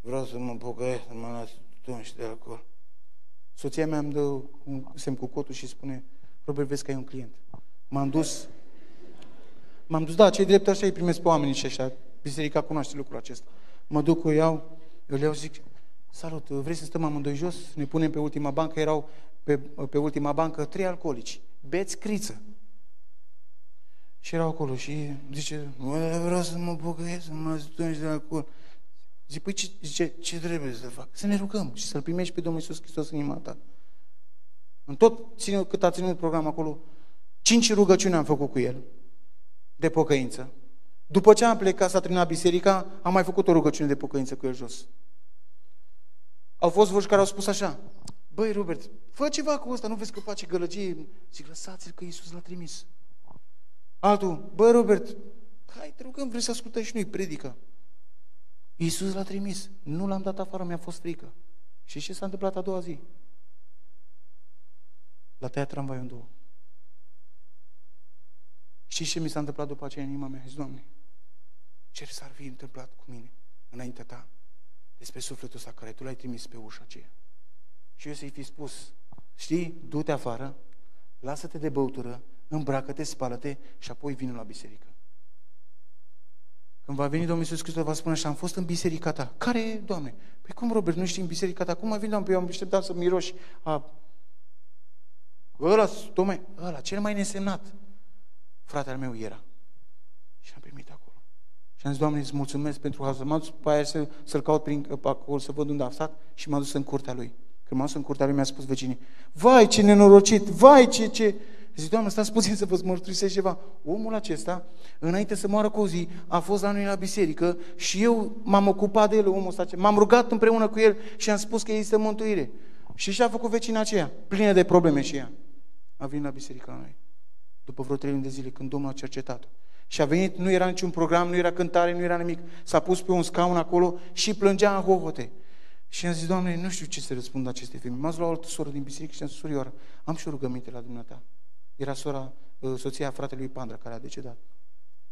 vreau să mă pocăiesc, să mă las tunși de alcool. Soția mea îmi dă un semn cu cotul și spune, Robert, vezi că ai un client. M-am dus, m-am dus, da, cei drept așa îi primesc pe oamenii și așa. Biserica cunoaște lucrul acesta. Mă duc, o iau, eu le iau, zic, salut, vrei să stăm amândoi jos? Ne punem pe ultima bancă, erau pe, pe ultima bancă trei alcoolici, beți criță. Și erau acolo și zice, vreau să mă pocăiesc, să mă strângi de alcool. Zice, păi ce, zice, ce trebuie să fac? Să ne rugăm și să-L primești pe Domnul Iisus Hristos în inima ta. În tot ținut, cât a ținut program acolo, cinci rugăciuni am făcut cu el, de pocăință. După ce am plecat, s-a terminat biserica, am mai făcut o rugăciune de pocăință cu el jos. Au fost voci care au spus așa, băi, Robert, fă ceva cu ăsta, nu vezi că face gălăgie? Zic, lăsați-l că Iisus l-a trimis. Altul, băi, Robert, hai, te rugăm, vrei să ascultăm și noi, predică. Iisus l-a trimis. Nu l-am dat afară, mi-a fost frică. Și ce s-a întâmplat a doua zi? L-a tăiat tramvaiul în două. Și ce mi s-a întâmplat după aceea în inima mea? Zic, Doamne, ce s-ar fi întâmplat cu mine înaintea Ta despre sufletul ăsta care Tu l-ai trimis pe ușa aceea? Și eu să-i fi spus, știi, du-te afară, lasă-te de băutură, îmbracă-te, spală-te și apoi vin la biserică. Când va veni Domnul Iisus Hristos, va spune așa, am fost în biserica ta. Care e, Doamne? Păi cum, Robert, nu știi în biserica ta? Cum ai venit, Doamne? Păi eu am așteptat să miroși a ăla, tocmai, ăla, cel mai nesemnat. Fratele meu era. Și am primit acolo. Și am zis, Doamne, îți mulțumesc pentru asta. M-am dus pe aia să, să-l caut prin, pe acolo, să văd unde a stat și m-am dus în curtea lui. Când m-am dus în curtea lui, mi-a spus vecinii, vai ce nenorocit, vai ce, ce... Zic, Doamne, stați puțin să vă mărturisesc ceva. Omul acesta, înainte să moară cu o zi, a fost la noi la biserică și eu m-am ocupat de el, omul ăsta. M-am rugat împreună cu el și am spus că există mântuire. Și și-a făcut vecina aceea, plină de probleme și ea. A venit la biserică la noi. După vreo trei luni de zile, când Domnul a cercetat Și a venit, nu era niciun program, nu era cântare, nu era nimic. S-a pus pe un scaun acolo și plângea în hohote. Și am zis, Doamne, nu știu ce să răspund acestei femei. M-a luat o altă soră din biserică și am zis, surioară, am și o rugăminte la dumneata. Era sora, ă, soția fratelui Pandra, care a decedat.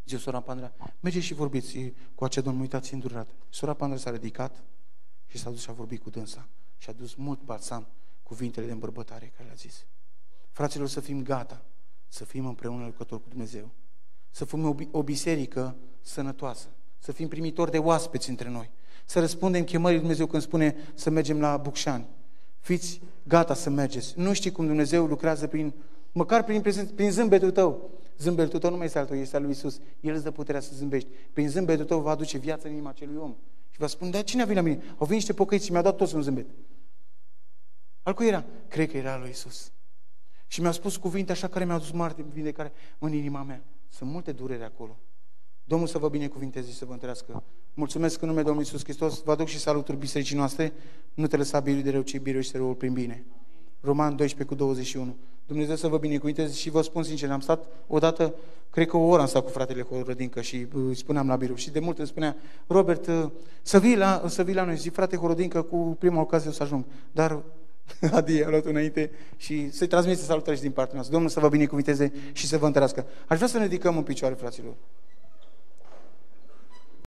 Zice sora Pandra, mergeți și vorbiți cu acea domn, uitați îndurat. Sora Pandra s-a ridicat și s-a dus și a vorbit cu dânsa. Și a dus mult balsam cuvintele de îmbărbătare care le-a zis. Fraților, să fim gata, să fim împreună lucrători cu Dumnezeu. Să fim o, o biserică sănătoasă. Să fim primitori de oaspeți între noi. Să răspundem chemării Dumnezeu când spune să mergem la Bucșani. Fiți gata să mergeți. Nu știi cum Dumnezeu lucrează prin Măcar prin, prin zâmbetul tău. Zâmbetul tău nu mai este al tău, este al lui Isus. El îți dă puterea să zâmbești. Prin zâmbetul tău va aduce viață în inima acelui om. Și va spune, dar cine a venit la mine? Au venit niște pocăiți și mi-au dat toți un zâmbet. Al cui era? Cred că era al lui Isus. Și mi-a spus cuvinte așa care mi-au dus mare vindecare în inima mea. Sunt multe dureri acolo. Domnul să vă binecuvinteze și să vă întrească. Mulțumesc în numele Domnului Isus Hristos. Vă aduc și saluturi bisericii noastre. Nu te lăsa birui de rău, ci birui și răul prin bine. Roman 12 cu 21. Dumnezeu să vă binecuvinteze și vă spun sincer, am stat odată, cred că o oră am stat cu fratele Horodincă și uh, îi spuneam la birou și de mult îmi spunea, Robert, uh, să vii la, să vii la noi, zic, frate Horodincă, cu prima ocazie o să ajung, dar Adi a luat înainte și să-i transmite salutări și din partea noastră. Domnul să vă binecuvinteze și să vă întărească. Aș vrea să ne ridicăm în picioare, fraților.